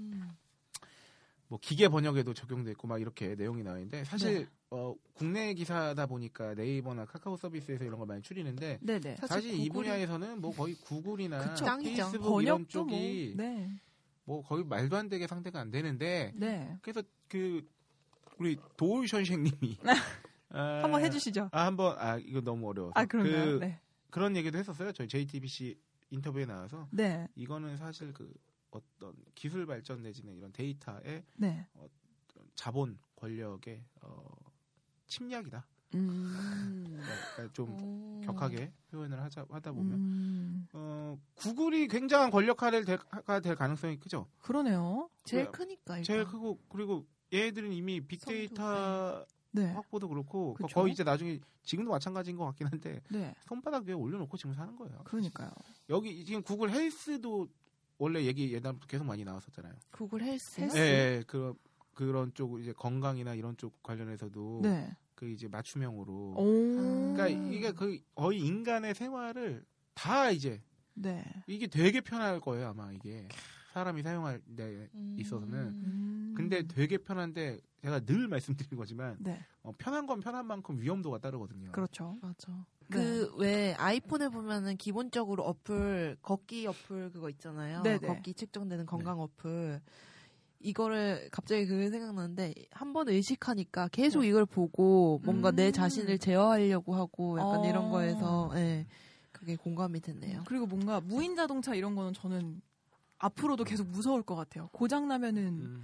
뭐 기계 번역에도 적용돼 있고 막 이렇게 내용이 나와 있는데 사실 네. 어, 국내 기사다 보니까 네이버나 카카오 서비스에서 이런 걸 많이 추리는데 네네. 사실, 이 구글이- 분야에서는 뭐 거의 구글이나 그쵸. 페이스북 이런 번역도 뭐. 쪽이 네. 뭐 거의 말도 안 되게 상대가 안 되는데 네. 그래서 그 우리 도울 선생님이 아, 한번 해주시죠. 아 한번 아 이거 너무 어려워서 아 그런가요? 그, 네. 그런 얘기도 했었어요 저희 JTBC 인터뷰에 나와서 네. 이거는 사실 그 어떤 기술 발전 내지는 이런 데이터의 네. 자본 권력의 어, 침략이다. 음. 그러니까 좀 음. 격하게 표현을 하자 하다 보면 음. 어, 구글이 굉장한 권력화를 될, 가될 가능성이 크죠. 그러네요. 제일 그- 크니까 일단. 제일 크고 그리고 얘들은 이미 빅데이터 네. 확보도 그렇고 그쵸. 거의 이제 나중에 지금도 마찬가지인 것 같긴 한데 네. 손바닥 위에 올려놓고 지금 사는 거예요. 그러니까요. 여기 지금 구글 헬스도 원래 얘기 예전부터 계속 많이 나왔었잖아요. 구글 헬스. 헬스? 예, 예, 그런 그런 쪽 이제 건강이나 이런 쪽 관련해서도 네. 그 이제 맞춤형으로 오. 그러니까 이게 그 거의 인간의 생활을 다 이제 네. 이게 되게 편할 거예요 아마 이게 사람이 사용할 데 음. 있어서는 음. 근데 되게 편한데 제가 늘 말씀드린 거지만 네. 어, 편한 건 편한 만큼 위험도가 따르거든요. 그렇죠. 맞아. 네. 그왜 아이폰에 보면은 기본적으로 어플 걷기 어플 그거 있잖아요. 네네. 걷기 측정되는 건강 어플. 이거를 갑자기 그게 생각나는데 한 번 의식하니까 계속 네. 이걸 보고 뭔가 내 음. 자신을 제어하려고 하고 약간 어. 이런 거에서 예. 그게 공감이 됐네요. 그리고 뭔가 무인 자동차 이런 거는 저는 앞으로도 계속 무서울 것 같아요. 고장 나면은 음.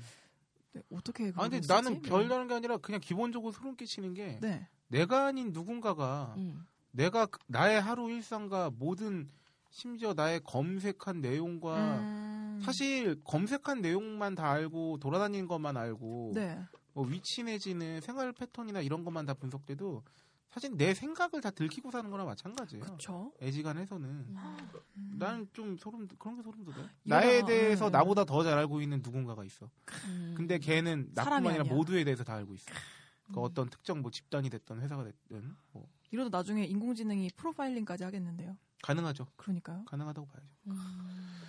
네, 어떻게 아 근데? 나는 네. 별다른 게 아니라 그냥 기본적으로 소름 끼치는 게 네. 내가 아닌 누군가가 음. 내가 그- 나의 하루 일상과 모든 심지어 나의 검색한 내용과 음. 사실 검색한 내용만 다 알고 돌아다니는 것만 알고 네. 뭐 위치 내지는 생활 패턴이나 이런 것만 다 분석돼도 사실 내 생각을 다 들키고 사는 거나 마찬가지예요. 그렇죠. 애지간해서는 음. 나는 좀 소름 돋- 그런 게 소름 돋아요. 나에 대해서 네. 나보다 더 잘 알고 있는 누군가가 있어. 음. 근데 걔는 나뿐만 아니라 아니야. 모두에 대해서 다 알고 있어. 그 음. 어떤 특정 뭐 집단이 됐든 회사가 됐든 뭐 이러다 나중에 인공지능이 프로파일링까지 하겠는데요. 가능하죠. 그러니까요. 가능하다고 봐야죠. 음.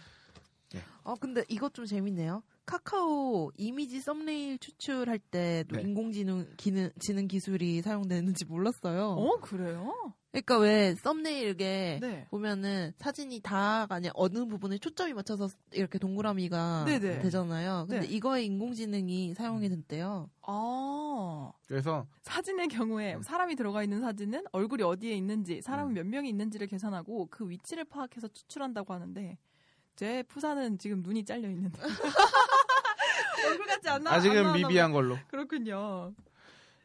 네. 어 근데 이것 좀 재밌네요. 카카오 이미지 썸네일 추출할 때도 네. 인공지능 기능 지능 기술이 사용되는지 몰랐어요. 어 그래요? 그러니까 왜 썸네일에 네. 보면은 사진이 다가 아니라 어느 부분에 초점이 맞춰서 이렇게 동그라미가 네네. 되잖아요. 근데 네. 이거에 인공지능이 사용이 된대요. 아 그래서 사진의 경우에 음. 사람이 들어가 있는 사진은 얼굴이 어디에 있는지 사람은 음. 몇 명이 있는지를 계산하고 그 위치를 파악해서 추출한다고 하는데 제 푸사는 지금 눈이 잘려 있는데 얼굴 같지 않나? 안 아직은 나왔나 미비한 걸로. 봐. 그렇군요.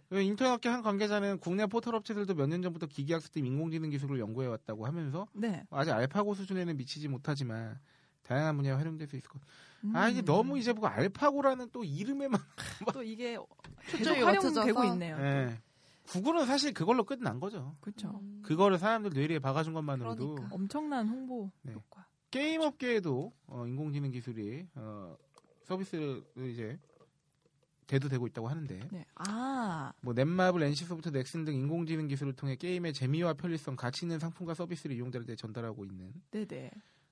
그 인터넷업계 한 관계자는 국내 포털 업체들도 몇 년 전부터 기계학습 등 인공지능 기술을 연구해 왔다고 하면서 네. 아직 알파고 수준에는 미치지 못하지만 다양한 분야에 활용될 수 있을 것. 음. 아 이게 너무 이제 뭐 알파고라는 또 이름에만. 또 이게 초점이 계속 활용되고? 있네요. 예. 구글은 사실 그걸로 끝난 거죠. 그렇죠. 그거를 사람들 뇌리에 박아준 것만으로도 그러니까. 엄청난 홍보 네. 효과. 게임 업계에도 어, 인공지능 기술이 어, 서비스를 이제 대두되고 있다고 하는데 네. 아 뭐 넷마블, NC소프트, 넥슨 등 인공지능 기술을 통해 게임의 재미와 편리성, 가치 있는 상품과 서비스를 이용자들에게 전달하고 있는 네네.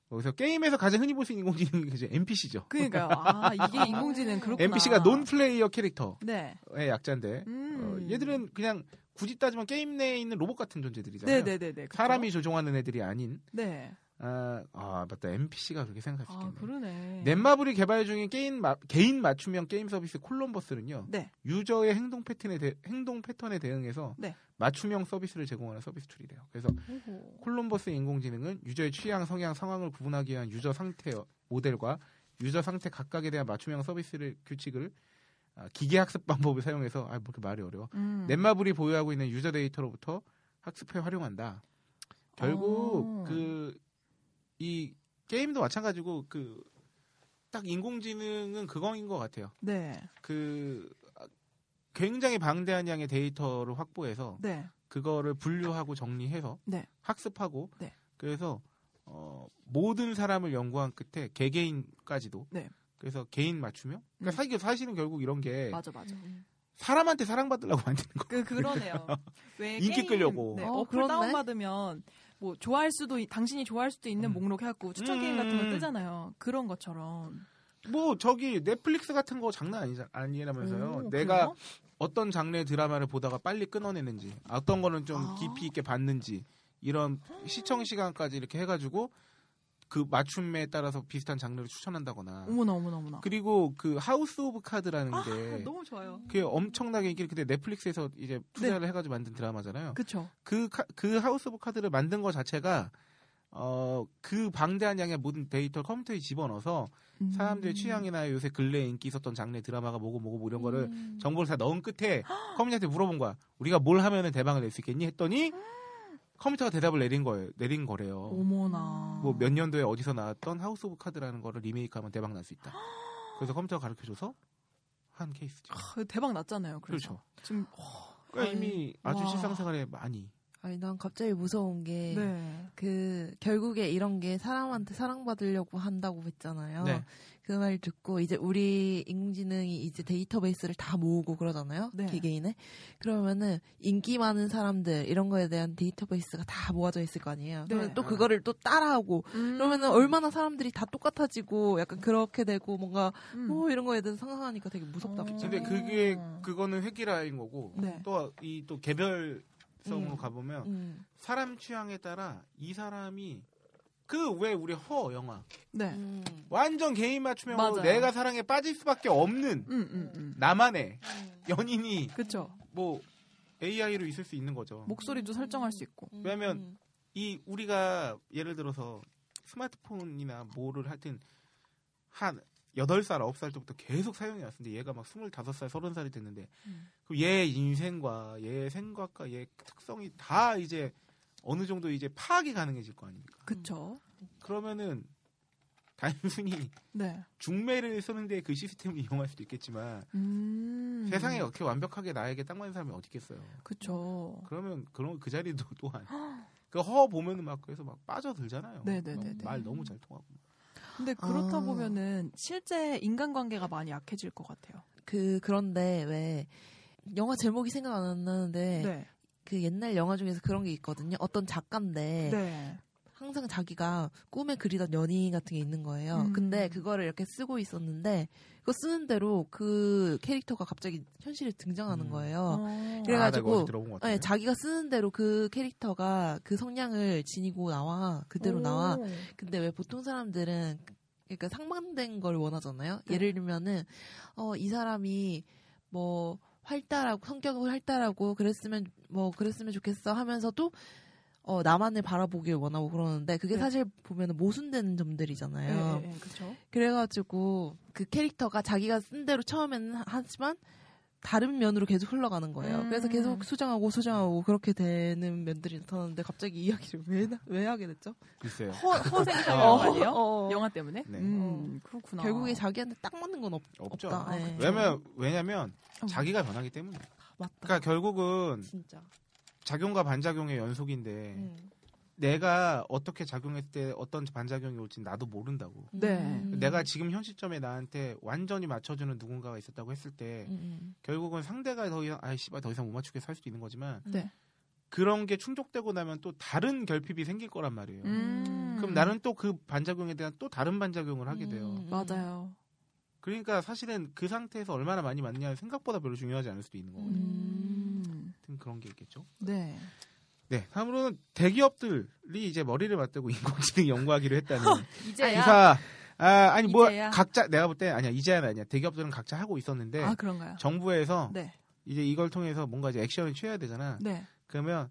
그래서 게임에서 가장 흔히 볼 수 있는 인공지능이 그죠 NPC죠. 그러니까요. 아 이게 인공지능 그렇구나. NPC가 논 플레이어 캐릭터의 네. 약자인데 음. 어, 얘들은 그냥 굳이 따지면 게임 내에 있는 로봇 같은 존재들이잖아요. 네네네네. 그쵸? 사람이 조종하는 애들이 아닌 네. 아, 아 맞다 NPC가 그렇게 생각할 수가 있겠네. 그러네. 넷마블이 개발 중인 게임 마- 개인 맞춤형 게임 서비스 콜럼버스는요. 네. user의 행동 패턴에 대, 행동 패턴에 대응해서 네. 맞춤형 서비스를 제공하는 서비스 tool이래요. 그래서 오호. 콜럼버스 인공지능은 user의 취향, 성향, 상황을 구분하기 위한 유저 상태 모델과 유저 상태 각각에 대한 맞춤형 서비스를 규칙을 아, 기계 학습 방법을 사용해서 아, 뭐 이렇게 말이 어려워. 음. 넷마블이 보유하고 있는 user 데이터로부터 학습해 활용한다. 결국 어. 그 이 게임도 마찬가지고 그 딱 인공지능은 그거인 것 같아요. 네. 그 아, 굉장히 방대한 양의 데이터를 확보해서 네. 그거를 분류하고 정리해서 네. 학습하고 네. 그래서 어, 모든 사람을 연구한 끝에 개개인까지도 네. 그래서 개인 맞춤형 그러니까 음. 사실 사실은 결국 이런 게 맞아 맞아. 사람한테 사랑받으려고 만드는 거 그 그러네요. 왜 인기 게임, 끌려고. 네, 어, 어플 그렇네. 다운 받으면 뭐 좋아할 수도 있- 당신이 좋아할 수도 있는 음. 목록 해갖고 추천 게임 같은 거 음. 뜨잖아요. 그런 것처럼. 뭐 저기 넷플릭스 같은 거 장난 아니자 아니라면서요. 오, 내가 그래요? 어떤 장르의 드라마를 보다가 빨리 끊어내는지, 어떤 거는 좀 아. 깊이 있게 봤는지 이런 시청 시간까지 이렇게 해가지고 그 맞춤에 따라서 비슷한 장르를 추천한다거나. 어머나 어머나 어머나. 그리고 그 하우스 오브 카드라는 아, 게 너무 좋아요. 그게 엄청나게 인기를 근데 넷플릭스에서 이제 투자를 해가지고 만든 드라마잖아요. 그쵸. 그, 카- 그 하우스 오브 카드를 만든 것 자체가 어, 그 방대한 양의 모든 데이터를 컴퓨터에 집어넣어서 음. 사람들의 취향이나 요새 근래에 인기 있었던 장르의 드라마가 뭐고 뭐고 뭐 이런 거를 음. 정보를 다 넣은 끝에 컴퓨터한테 물어본 거야. 우리가 뭘 하면은 대박을 낼 수 있겠니? 했더니 컴퓨터가 대답을 내린 거예요. 내린 거래요. 어머나. 뭐 몇 년도에 어디서 나왔던 하우스 오브 카드라는 거를 리메이크하면 대박 날 수 있다. 그래서 컴퓨터가 가르쳐 줘서 한 케이스죠. 아, 대박 났잖아요. 그래서. 그렇죠. 지금 그러니까 아이, 이미 아주 와. 실상생활에 많이 아니 난 갑자기 무서운 게 네. 그 결국에 이런 게 사람한테 사랑받으려고 한다고 했잖아요. 네. 그 말 듣고 이제 우리 인공지능이 이제 데이터베이스를 다 모으고 그러잖아요. 네. 기계인의. 그러면은 인기 많은 사람들 이런 거에 대한 데이터베이스가 다 모아져 있을 거 아니에요. 그러면 네. 또 그거를 또 따라하고 음. 그러면은 얼마나 사람들이 다 똑같아지고 약간 그렇게 되고 뭔가 음. 뭐 이런 거에 대해서 상상하니까 되게 무섭다. 어. 갑자기. 근데 그게 그거는 획일화인 거고 네. 또이 또 개별 성으로 음. 가보면 음. 사람 취향에 따라 이 사람이 그 왜 우리 허 영화 네. 음. 완전 개인 맞춤형으로 맞아요. 내가 사랑에 빠질 수밖에 없는 음, 음, 음. 나만의 연인이 그쵸. 뭐 AI로 있을 수 있는 거죠. 목소리도 설정할 수 있고. 왜냐면 음. 이 우리가 예를 들어서 스마트폰이나 뭐를 하여튼 한 8살, 9살 때부터 계속 사용해 왔는데 얘가 막 25살, 30살이 됐는데 음. 그얘 인생과 얘 생각과 얘 특성이 다 이제 어느 정도 이제 파악이 가능해질 거 아닙니까? 그쵸. 그러면은 단순히 네. 중매를 쓰는데 그 시스템을 이용할 수도 있겠지만 음. 세상에 그렇게 완벽하게 나에게 딱 맞는 사람이 어디 있겠어요. 그쵸. 그러면 그런 그 자리도 또한 그허 보면은 막 그래서 막 빠져들잖아요. 네네네네. 막말 너무 잘 통하고. 근데 그렇다 아. 보면은 실제 인간관계가 많이 약해질 것 같아요. 그 그런데 왜 영화 제목이 생각 안 나는데 네. 그 옛날 영화 중에서 그런 게 있거든요. 어떤 작가인데 네. 항상 자기가 꿈에 그리던 연인 같은 게 있는 거예요. 음. 근데 그거를 이렇게 쓰고 있었는데 그거 쓰는 대로 그 캐릭터가 갑자기 현실에 등장하는 음. 거예요. 어. 그래가지고- 아, 같아. 네, 자기가 쓰는 대로 그 캐릭터가 그 성향을 지니고 나와 그대로 오. 나와. 근데 왜 보통 사람들은 그러니까 상반된 걸 원하잖아요. 네. 예를 들면은 어 이 사람이 뭐 활달하고 성격을 활달하고 그랬으면 뭐 그랬으면 좋겠어 하면서도 어 나만을 바라보길 원하고 그러는데 그게 네. 사실 보면은 모순되는 점들이잖아요. 네, 네, 네, 그쵸. 그래가지고 그 캐릭터가 자기가 쓴 대로 처음에는 하- 하지만 다른 면으로 계속 흘러가는 거예요. 음. 그래서 계속 수정하고 수정하고 그렇게 되는 면들이 나타나는데 갑자기 이 이야기를 왜, 나- 왜 하게 됐죠? 글쎄요. 허, 허생이라는 어. 거 아니에요? 어, 영화 때문에? 네. 음, 그렇구나. 결국에 자기한테 딱 맞는 건 없, 없죠. 없다. 아, 예. 그쵸. 왜냐면 왜냐면 어. 자기가 변하기 때문에. 맞다. 그러니까 결국은 진짜. 작용과 반작용의 연속인데 음. 내가 어떻게 작용했을 때 어떤 반작용이 올지 나도 모른다고. 네. 음. 내가 지금 현 시점에 나한테 완전히 맞춰주는 누군가가 있었다고 했을 때 음, 음. 결국은 상대가 더 이상 아이 씨발 더 이상 못 맞추게 살 수도 있는 거지만 네. 그런 게 충족되고 나면 또 다른 결핍이 생길 거란 말이에요. 음. 그럼 나는 또 그 반작용에 대한 또 다른 반작용을 하게 돼요. 음, 음. 맞아요. 그러니까 사실은 그 상태에서 얼마나 많이 맞느냐는 생각보다 별로 중요하지 않을 수도 있는 거거든요. 음. 그런 게 있겠죠. 네. 네, 다음으로는 대기업들이 이제 머리를 맞대고 인공지능 연구하기로 했다는 이제야. 기사. 아, 아니 뭐 이제야. 각자 내가 볼 때 아니야 이제야 아니야 대기업들은 각자 하고 있었는데 아 그런가요? 정부에서 네. 이제 이걸 통해서 뭔가 이제 액션을 취해야 되잖아. 네. 그러면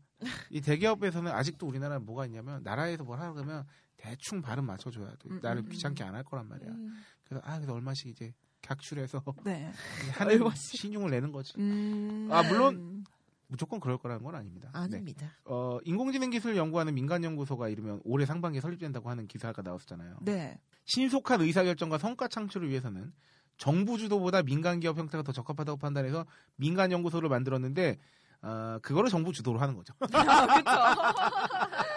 이 대기업에서는 아직도 우리나라 는 뭐가 있냐면 나라에서 뭘 하라 그러면 대충 발음 맞춰줘야 돼. 음, 나를 음, 귀찮게 안 할 거란 말이야. 음. 그래서 아 그래서 얼마씩 이제 각출해서 네. 하는? 신용을 내는 거지. 음. 아, 물론 무조건 그럴 거라는 건 아닙니다. 네. 아닙니다. 어, 인공지능 기술 연구하는 민간 연구소가 이르면 올해 상반기에 설립된다고 하는 기사가 나왔었잖아요. 네. 신속한 의사결정과 성과 창출을 위해서는 정부 주도보다 민간 기업 형태가 더 적합하다고 판단해서 민간 연구소를 만들었는데 어, 그거를 정부 주도로 하는 거죠.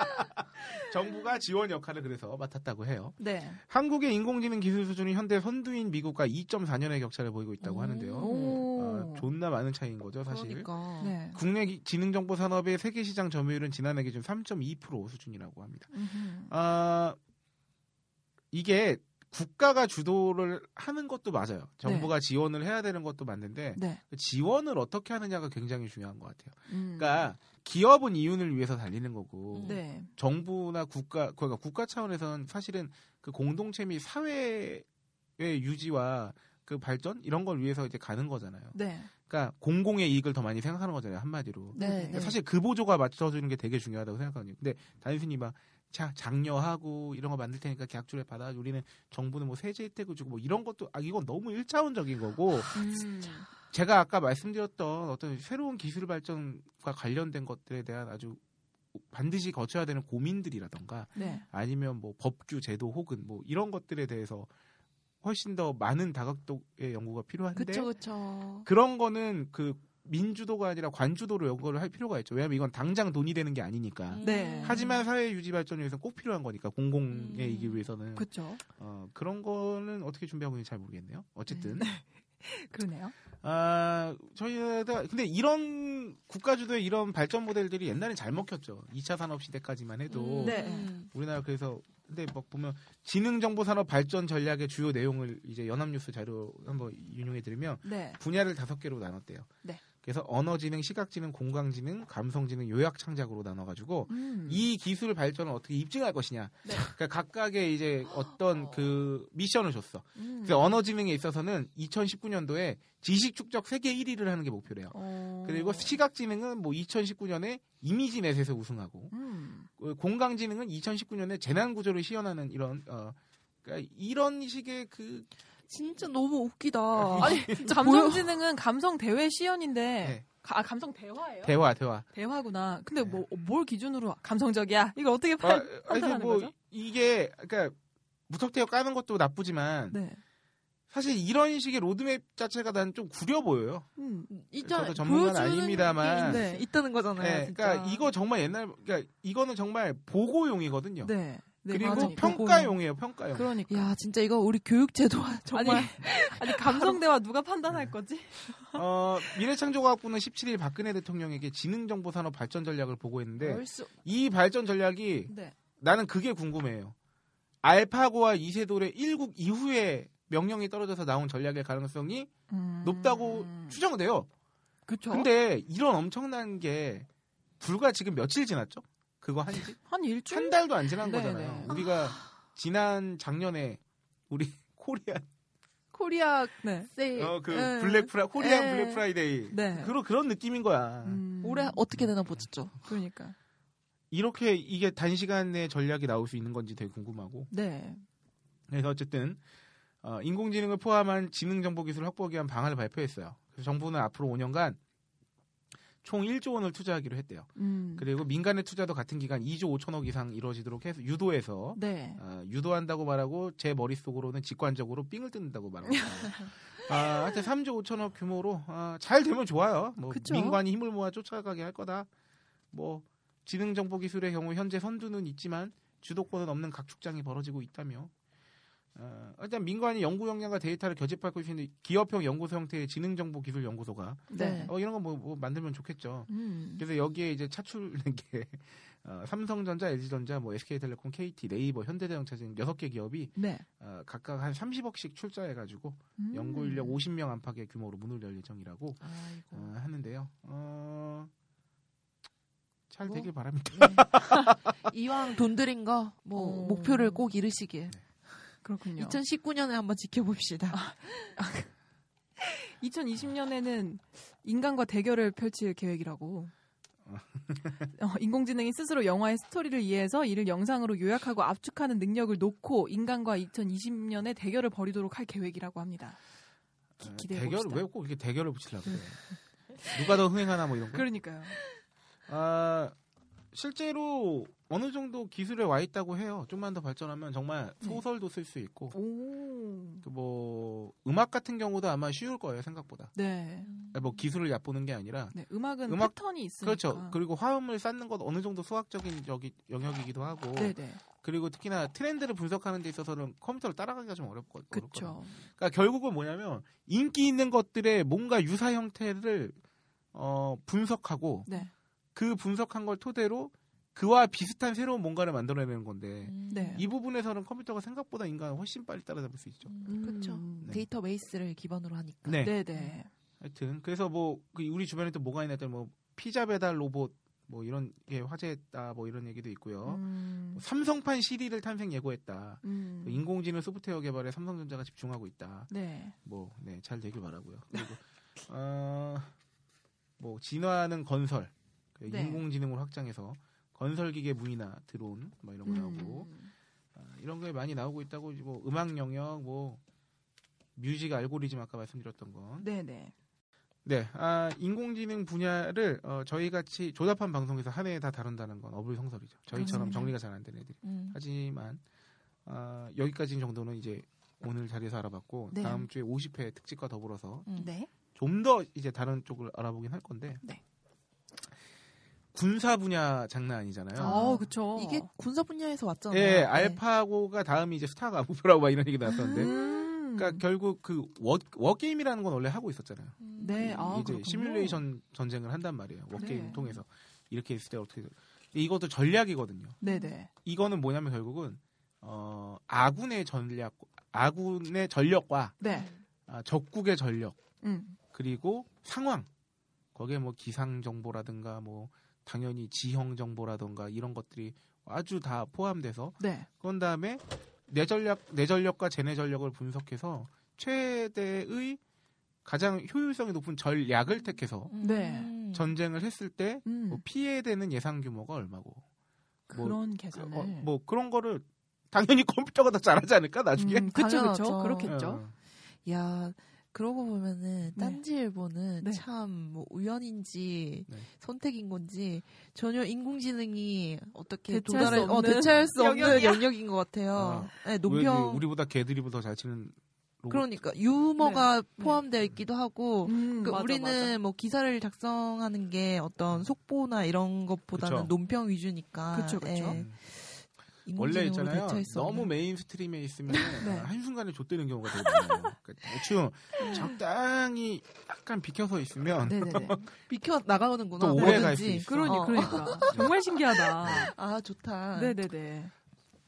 정부가 지원 역할을 그래서 맡았다고 해요. 네. 한국의 인공지능 기술 수준이 현대 선두인 미국과 2.4년의 격차를 보이고 있다고 하는데요. 오. 어, 존나 많은 차이인 거죠, 사실. 그러니까. 네. 국내 기- 지능 정보 산업의 세계 시장 점유율은 지난해 기준 3.2% 수준이라고 합니다. 음흠. 아 이게 국가가 주도를 하는 것도 맞아요. 정부가 지원을 해야 되는 것도 맞는데 네. 그 지원을 어떻게 하느냐가 굉장히 중요한 것 같아요. 음. 그러니까 기업은 이윤을 위해서 달리는 거고 네. 정부나 국가 그러니까 국가 차원에서는 사실은 그 공동체 및 사회의 유지와 그 발전 이런 걸 위해서 이제 가는 거잖아요. 네. 그러니까 공공의 이익을 더 많이 생각하는 거잖아요 한마디로. 네. 네. 사실 그 보조가 맞춰주는 게 되게 중요하다고 생각하거든요. 근데 단순히 막 자, 장려하고 이런 거 만들 테니까 계약조례 받아. 우리는 정부는 뭐 세제 혜택을 주고 뭐 이런 것도 아 이건 너무 일차원적인 거고 음. 제가 아까 말씀드렸던 어떤 새로운 기술 발전과 관련된 것들에 대한 아주 반드시 거쳐야 되는 고민들이라던가 네. 아니면 뭐 법규 제도 혹은 뭐 이런 것들에 대해서 훨씬 더 많은 다각도의 연구가 필요한데 그쵸 그쵸. 그런 거는 그 민주도가 아니라 관주도로 연구를 할 필요가 있죠. 왜냐하면 이건 당장 돈이 되는 게 아니니까. 네. 하지만 사회 유지 발전을 위해서 꼭 필요한 거니까 공공의 음. 이익을 위해서는 그렇죠. 어, 그런 거는 어떻게 준비하고 있는지 잘 모르겠네요. 어쨌든 그러네요. 아 저희가 근데 이런 국가 주도의 이런 발전 모델들이 옛날엔 잘 먹혔죠. 2차 산업 시대까지만 해도 음. 네. 우리나라 그래서 근데 막 보면 지능정보산업 발전 전략의 주요 내용을 이제 연합뉴스 자료 한번 인용해 드리면 네. 분야를 다섯 개로 나눴대요. 네. 그래서 언어지능, 시각지능, 공강지능, 감성지능, 요약창작으로 나눠가지고 음. 이 기술 발전을 어떻게 입증할 것이냐. 네. 그러니까 각각의 이제 어떤 그 미션을 줬어. 음. 그래서 언어지능에 있어서는 2019년도에 지식 축적 세계 1위를 하는 게 목표래요. 어. 그리고 시각지능은 뭐 2019년에 이미지 넷에서 우승하고 음. 어, 공강지능은 2019년에 재난 구조를 시연하는 이런 어 그러니까 이런 식의 그 진짜 너무 웃기다. 아니 감성지능은 감성 대회 시연인데 네. 가- 아 감성 대화예요? 대화 대화. 대화구나. 근데 네. 뭐뭘 기준으로 감성적이야? 이걸 어떻게 아, 판, 아니 판단하는 뭐 거죠? 이게 그러니까 무턱대고 까는 것도 나쁘지만 네. 사실 이런 식의 로드맵 자체가 난 좀 구려 보여요. 음. 저도 전문가는 아닙니다만. 게 네. 있다는 거잖아요. 네. 그러니까 이거 정말 옛날 그러니까 이거는 정말 보고용이거든요. 네. 네, 그리고 맞아요. 평가용이에요, 평가용. 그러니까. 야 진짜 이거 우리 교육제도와 정말 아니, 아니 감성 대화 누가 판단할 거지? 어, 미래창조과학부는 17일 박근혜 대통령에게 지능정보산업 발전 전략을 보고했는데 벌써 이 발전 전략이 네. 나는 그게 궁금해요. 알파고와 이세돌의 1국 이후에 명령이 떨어져서 나온 전략의 가능성이 음. 높다고 추정돼요. 그쵸? 근데 이런 엄청난 게 불과 지금 며칠 지났죠? 그거 한지 한 일주일 한 달도 안 지난 네, 거잖아요. 네. 우리가 지난 작년에 우리 Korean Korea 네. 세일 어그 응. Black Fri- Korean 예. Black Friday 네. 그런 그런 느낌인 거야. 음. 올해 어떻게 되나 보죠. 그러니까. 이렇게 이게 단시간에 전략이 나올 수 있는 건지 되게 궁금하고. 네. 그래서 어쨌든 어, 인공지능을 포함한 지능 정보 기술 확보하기 위한 방안을 발표했어요. 그래서 정부는 앞으로 5년간 총 1조 원을 투자하기로 했대요. 음. 그리고 민간의 투자도 같은 기간 2조 5천억 이상 이루어지도록 해서 유도해서 네. 어, 유도한다고 말하고 제 머릿속으로는 직관적으로 삥을 뜯는다고 말하고 아, 하여튼 3조 5천억 규모로 아, 잘 되면 좋아요. 뭐 그쵸. 민관이 힘을 모아 쫓아가게 할 거다. 뭐 지능 정보 기술의 경우 현재 선두는 있지만 주도권은 없는 각축장이 벌어지고 있다며 어, 일단 민관이 연구 역량과 데이터를 결집하고 있는 기업형 연구소 형태의 지능정보기술 연구소가 네. 어, 이런 거 뭐, 뭐 만들면 좋겠죠. 음. 그래서 여기에 이제 차출된 게 어, 삼성전자, LG전자, 뭐 SK텔레콤, KT, 네이버, 현대자동차 등 6개 기업이 네. 어, 각각 한 30억씩 출자해가지고 음. 연구 인력 50명 안팎의 규모로 문을 열 예정이라고. 어, 하는데요. 어, 잘 뭐, 되길 바랍니다. 이왕 돈 들인 거뭐 어. 목표를 꼭 이루시길. 그렇군요. 2019년에 한번 지켜봅시다. 2020년에는 인간과 대결을 펼칠 계획이라고. 어, 인공지능이 스스로 영화의 스토리를 이해해서 이를 영상으로 요약하고 압축하는 능력을 놓고 인간과 2020년에 대결을 벌이도록 할 계획이라고 합니다. 기- 어, 대결을 봅시다. 왜꼭 이렇게 대결을 붙이려고 그래? 누가 더 흥행하나 뭐 이런 거. 그러니까요. 아 실제로 어느 정도 기술에 와 있다고 해요. 좀만 더 발전하면 정말 네. 소설도 쓸 수 있고 오. 그뭐 음악 같은 경우도 아마 쉬울 거예요 생각보다. 네. 뭐 기술을 얕보는 게 아니라 네. 음악은 음악- 패턴이 있으니까. 그렇죠. 그리고 화음을 쌓는 것 어느 정도 수학적인 저기 영역이기도 하고 네네. 그리고 특히나 트렌드를 분석하는 데 있어서는 컴퓨터를 따라가기가 좀 어렵거든요. 그렇죠. 그러니까 결국은 뭐냐면 인기 있는 것들의 뭔가 유사 형태를 어, 분석하고 네. 그 분석한 걸 토대로 그와 비슷한 새로운 뭔가를 만들어내는 건데 네. 이 부분에서는 컴퓨터가 생각보다 인간을 훨씬 빨리 따라잡을 수 있죠. 그렇죠. 음. 네. 데이터베이스를 기반으로 하니까. 네. 네네. 하여튼 그래서 뭐그 우리 주변에 또 뭐가 있나 했더니 뭐 피자 배달 로봇 뭐 이런 게 화제했다 뭐 이런 얘기도 있고요. 음. 뭐 삼성판 CD를 탄생 예고했다. 음. 뭐 인공지능 소프트웨어 개발에 삼성전자가 집중하고 있다. 네. 뭐, 네, 잘 되길 바라고요. 그리고 어, 뭐 진화하는 건설, 그 네. 인공지능을 확장해서 건설 기계 무인화 드론 뭐 이런 거 나오고 음. 아, 이런 게 많이 나오고 있다고 뭐 음악 영역, 뭐 뮤직 알고리즘 아까 말씀드렸던 건. 네네. 네, 아, 인공지능 분야를 어, 저희 같이 조잡한 방송에서 한 해에 다 다룬다는 건 어불 성설이죠. 저희처럼 그렇습니다. 정리가 잘 안 되는 애들이. 음. 하지만 아, 여기까지 정도는 이제 오늘 자리에서 알아봤고 네. 다음 주에 50회 특집과 더불어서 음. 네. 좀더 이제 다른 쪽을 알아보긴 할 건데 네. 군사 분야 장난 아니잖아요. 아, 그쵸. 이게 군사 분야에서 왔잖아요. 예, 네. 알파고가 다음이 이제 스타가 목표라고 막 이런 얘기 나왔었는데 음. 그러니까 결국 그 워, 워게임이라는 건 원래 하고 있었잖아요. 음. 네. 아, 이제 그렇군요. 시뮬레이션 전쟁을 한단 말이에요. 워게임 네. 통해서 이렇게 했을 때 어떻게 돼. 이것도 전략이거든요. 네 네. 이거는 뭐냐면 결국은 어, 아군의 전략 아군의 전력과 네. 아, 적국의 전력 음. 그리고 상황 거기에 뭐 기상 정보라든가 뭐 당연히 지형 정보라든가 이런 것들이 아주 다 포함돼서 네. 그런 다음에 내 전략 내 전력과 쟤네 전력을 분석해서 최대의 가장 효율성이 높은 전략을 택해서 음. 네. 전쟁을 했을 때 음. 뭐 피해되는 예상 규모가 얼마고 뭐, 그런 계산을. 어, 뭐 그런 거를 당연히 컴퓨터가 더 잘하지 않을까 나중에 음. 당연하죠. 그렇겠죠. 어. 야, 그러고 보면은 네. 딴지일보는 네. 참뭐 우연인지 네. 선택인 건지 전혀 인공지능이 어떻게 대체할 수 도달할 어, 없는 대체할 수 없는 영역이야. 영역인 것 같아요. 아, 네, 논평 왜 우리보다 개드립을 더잘 치는 로봇 그러니까 유머가 네. 포함되어 있기도 하고 음, 그 맞아, 우리는 맞아. 뭐 기사를 작성하는 게 어떤 속보나 이런 것보다는 그쵸. 논평 위주니까 그쵸, 그쵸. 예, 음. 원래 있잖아요. 너무. mainstream에 있으면 네. 한순간에 좆되는 경우가 되게 많아요. 그러니까 대충 적당히 약간 비켜서 있으면 네네네. 비켜 나가는구나. 또 오래 갈. 수 있어. 그러니, 어. 그러니까. 정말 신기하다. 아 좋다. 네네네.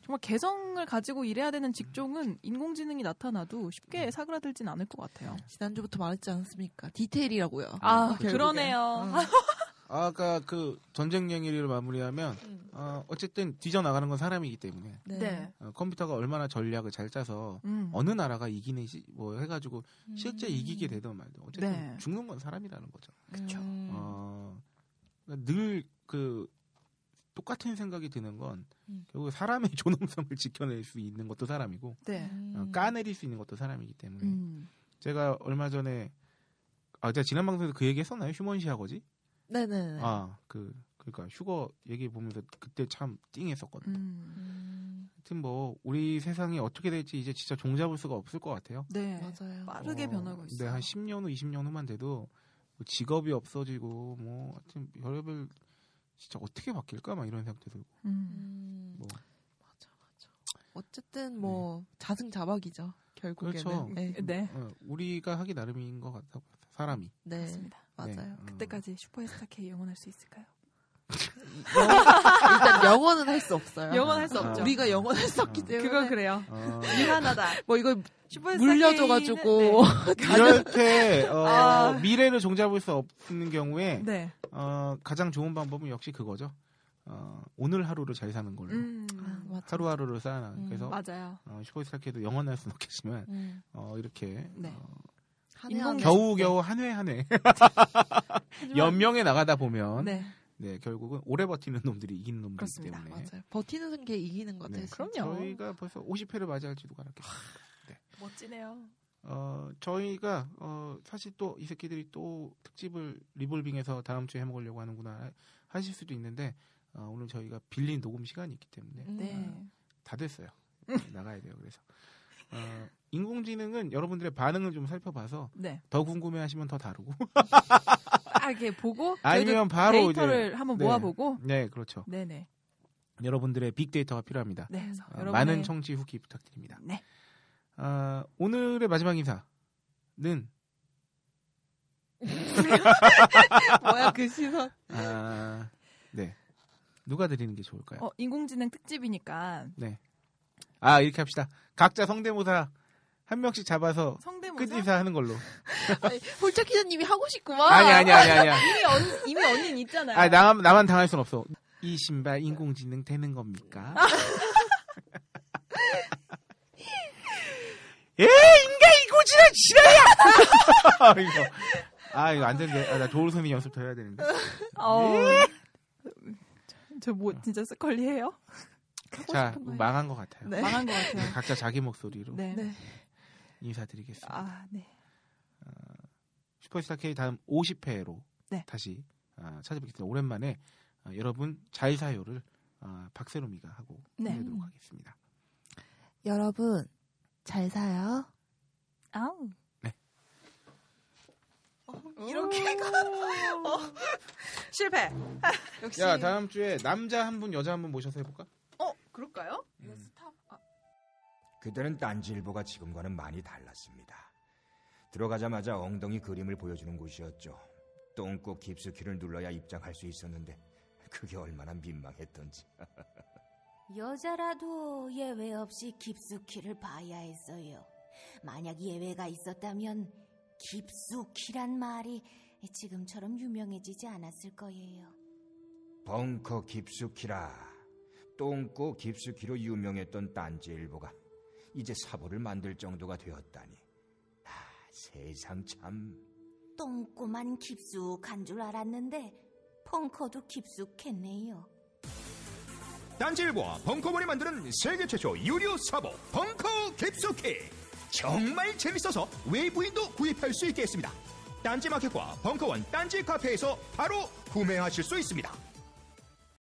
정말 개성을 가지고 일해야 되는 직종은 인공지능이 나타나도 쉽게 사그라들진 않을 것 같아요. 지난주부터 말했지 않습니까? 디테일이라고요. 아, 결국엔. 그러네요. 응. 아까 그 전쟁 얘기를 마무리하면 음. 어, 어쨌든 뒤져 나가는 건 사람이기 때문에 네. 네. 어, 컴퓨터가 얼마나 전략을 잘 짜서 음. 어느 나라가 이기는지 뭐 해가지고 실제 음. 이기게 되든 말든 어쨌든 네. 죽는 건 사람이라는 거죠. 그쵸. 음. 어, 늘그 똑같은 생각이 드는 건 음. 결국 사람의 존엄성을 지켜낼 수 있는 것도 사람이고 네. 어, 음. 까내릴 수 있는 것도 사람이기 때문에 음. 제가 얼마 전에 아 제가 지난 방송에서 그 얘기 했었나요? 휴먼시아거지? 네네네. 아그 그러니까 휴거 얘기 보면서 그때 참 띵했었거든요. 음. 음, 하여튼 뭐 우리 세상이 어떻게 될지 이제 진짜 종잡을 수가 없을 것 같아요. 네. 맞아요. 빠르게 어, 변하고 있어요. 네, 한 10년 후, 20년 후만 돼도 뭐 직업이 없어지고 뭐 하여튼 별의별 진짜 어떻게 바뀔까 막 이런 생각도 들고 음. 음, 뭐 맞아 맞아. 어쨌든 뭐 자승자박이죠. 결국에는. 그렇죠. 네. 네. 어, 우리가 하기 나름인 것 같아 사람이 네. 맞습니다. 맞아요. 네, 어. 그때까지 슈퍼스타 K 영원할 수 있을까요? 일단 영어는 할수 없어요. 영어는 할수 아. 없죠. 우리가 했었기 어. 때문에 그건 그래요. 어, 미안하다. 뭐 이거 물려줘가지고 이렇게 어, 아. 미래를 종잡을 수 없는 경우에 네. 어, 가장 좋은 방법은 역시 그거죠. 어, 오늘 하루를 잘 사는 걸로 음, 아. 하루하루를 쌓아나. 음. 그래서 맞아요. 어, 슈퍼스타K도 영원할 수는 없겠지만 음. 어, 이렇게 네. 어, 한 인공 해 겨우 겨우 한 회 한회 연명에 나가다 보면 네. 네. 결국은 오래 버티는 놈들이 이기는 놈들이기 그렇습니다. 때문에 맞아요. 버티는 게 이기는 것 같아요. 네. 그럼요. 저희가 벌써 50회를 맞이할지도 알았겠어요. 멋지네요. 어, 저희가 어, 사실 또 이 새끼들이 또 특집을 리볼빙해서 다음 주에 해먹으려고 하는구나 하실 수도 있는데 어, 오늘 저희가 빌린 녹음 시간이 있기 때문에 음. 네. 다 됐어요. 나가야 돼요. 그래서 어, 인공지능은 여러분들의 반응을 좀 살펴봐서 네. 더 궁금해하시면 더 다루고 딱 이렇게 보고 저희도 아니면 바로 데이터를 이제 한번 네. 모아보고 네 그렇죠. 네네. 여러분들의 빅데이터가 필요합니다. 네. 어, 여러분의- 많은 청취 후기 부탁드립니다. 네. 어, 오늘의 마지막 인사는 뭐야 그 시선. 아, 네 누가 드리는 게 좋을까요? 어, 인공지능 특집이니까 네. 아 이렇게 합시다. 각자 성대모사 한 명씩 잡아서 성대모사 끝 인사 하는 걸로. 아니, 홀짝 기자님이 하고 싶구만. 아니 아니 아니 아니야. 이미 언 이미 언니는 있잖아요. 아 나만 나만 당할 순 없어. 이 신발 인공지능 되는 겁니까? 에 인가 인공지능 지랄이야. 이거. 아 이거 안 되는데. 아, 나 조울 선이 연습 더 해야 되는데. 어, 저뭐 진짜 스컬리 해요? 자 싶은 거예요. 망한 것 같아요. 네. 망한 것 같아요. 각자 자기 목소리로 네. 네. 인사드리겠습니다. 아, 네. 슈퍼스타 K 다음 50회로 네. 다시 아, 찾아뵙겠습니다. 오랜만에 아, 여러분 잘 사요를 아, 박세롬이가 하고 네. 끝내도록 하겠습니다. 여러분 잘 사요. 아우. 이렇게 어. 실패. 역시. 야 다음 주에 남자 한 분 여자 한 분 모셔서 해볼까? 어, 그럴까요? 음. 스탑. 아, 그때는 딴지일보가 지금과는 많이 달랐습니다. 들어가자마자 엉덩이 그림을 보여주는 곳이었죠. 똥꼬 깊숙이를 눌러야 입장할 수 있었는데 그게 얼마나 민망했던지. 여자라도 예외 없이 깊숙이를 봐야 했어요. 만약 예외가 있었다면 깊숙이란 말이 지금처럼 유명해지지 않았을 거예요. 벙커 깊숙이라 똥꼬 깊숙이로 유명했던 딴지일보가 이제 사보를 만들 정도가 되었다니. 아, 세상 참. 똥꼬만 깊숙한 줄 알았는데 펑커도 깊숙했네요. 딴지일보와 벙커원이 만드는 세계 최초 유료 사보 벙커 깊숙이 정말 재밌어서 외부인도 구입할 수 있게 했습니다. 딴지마켓과 벙커원 딴지 카페에서 바로 구매하실 수 있습니다.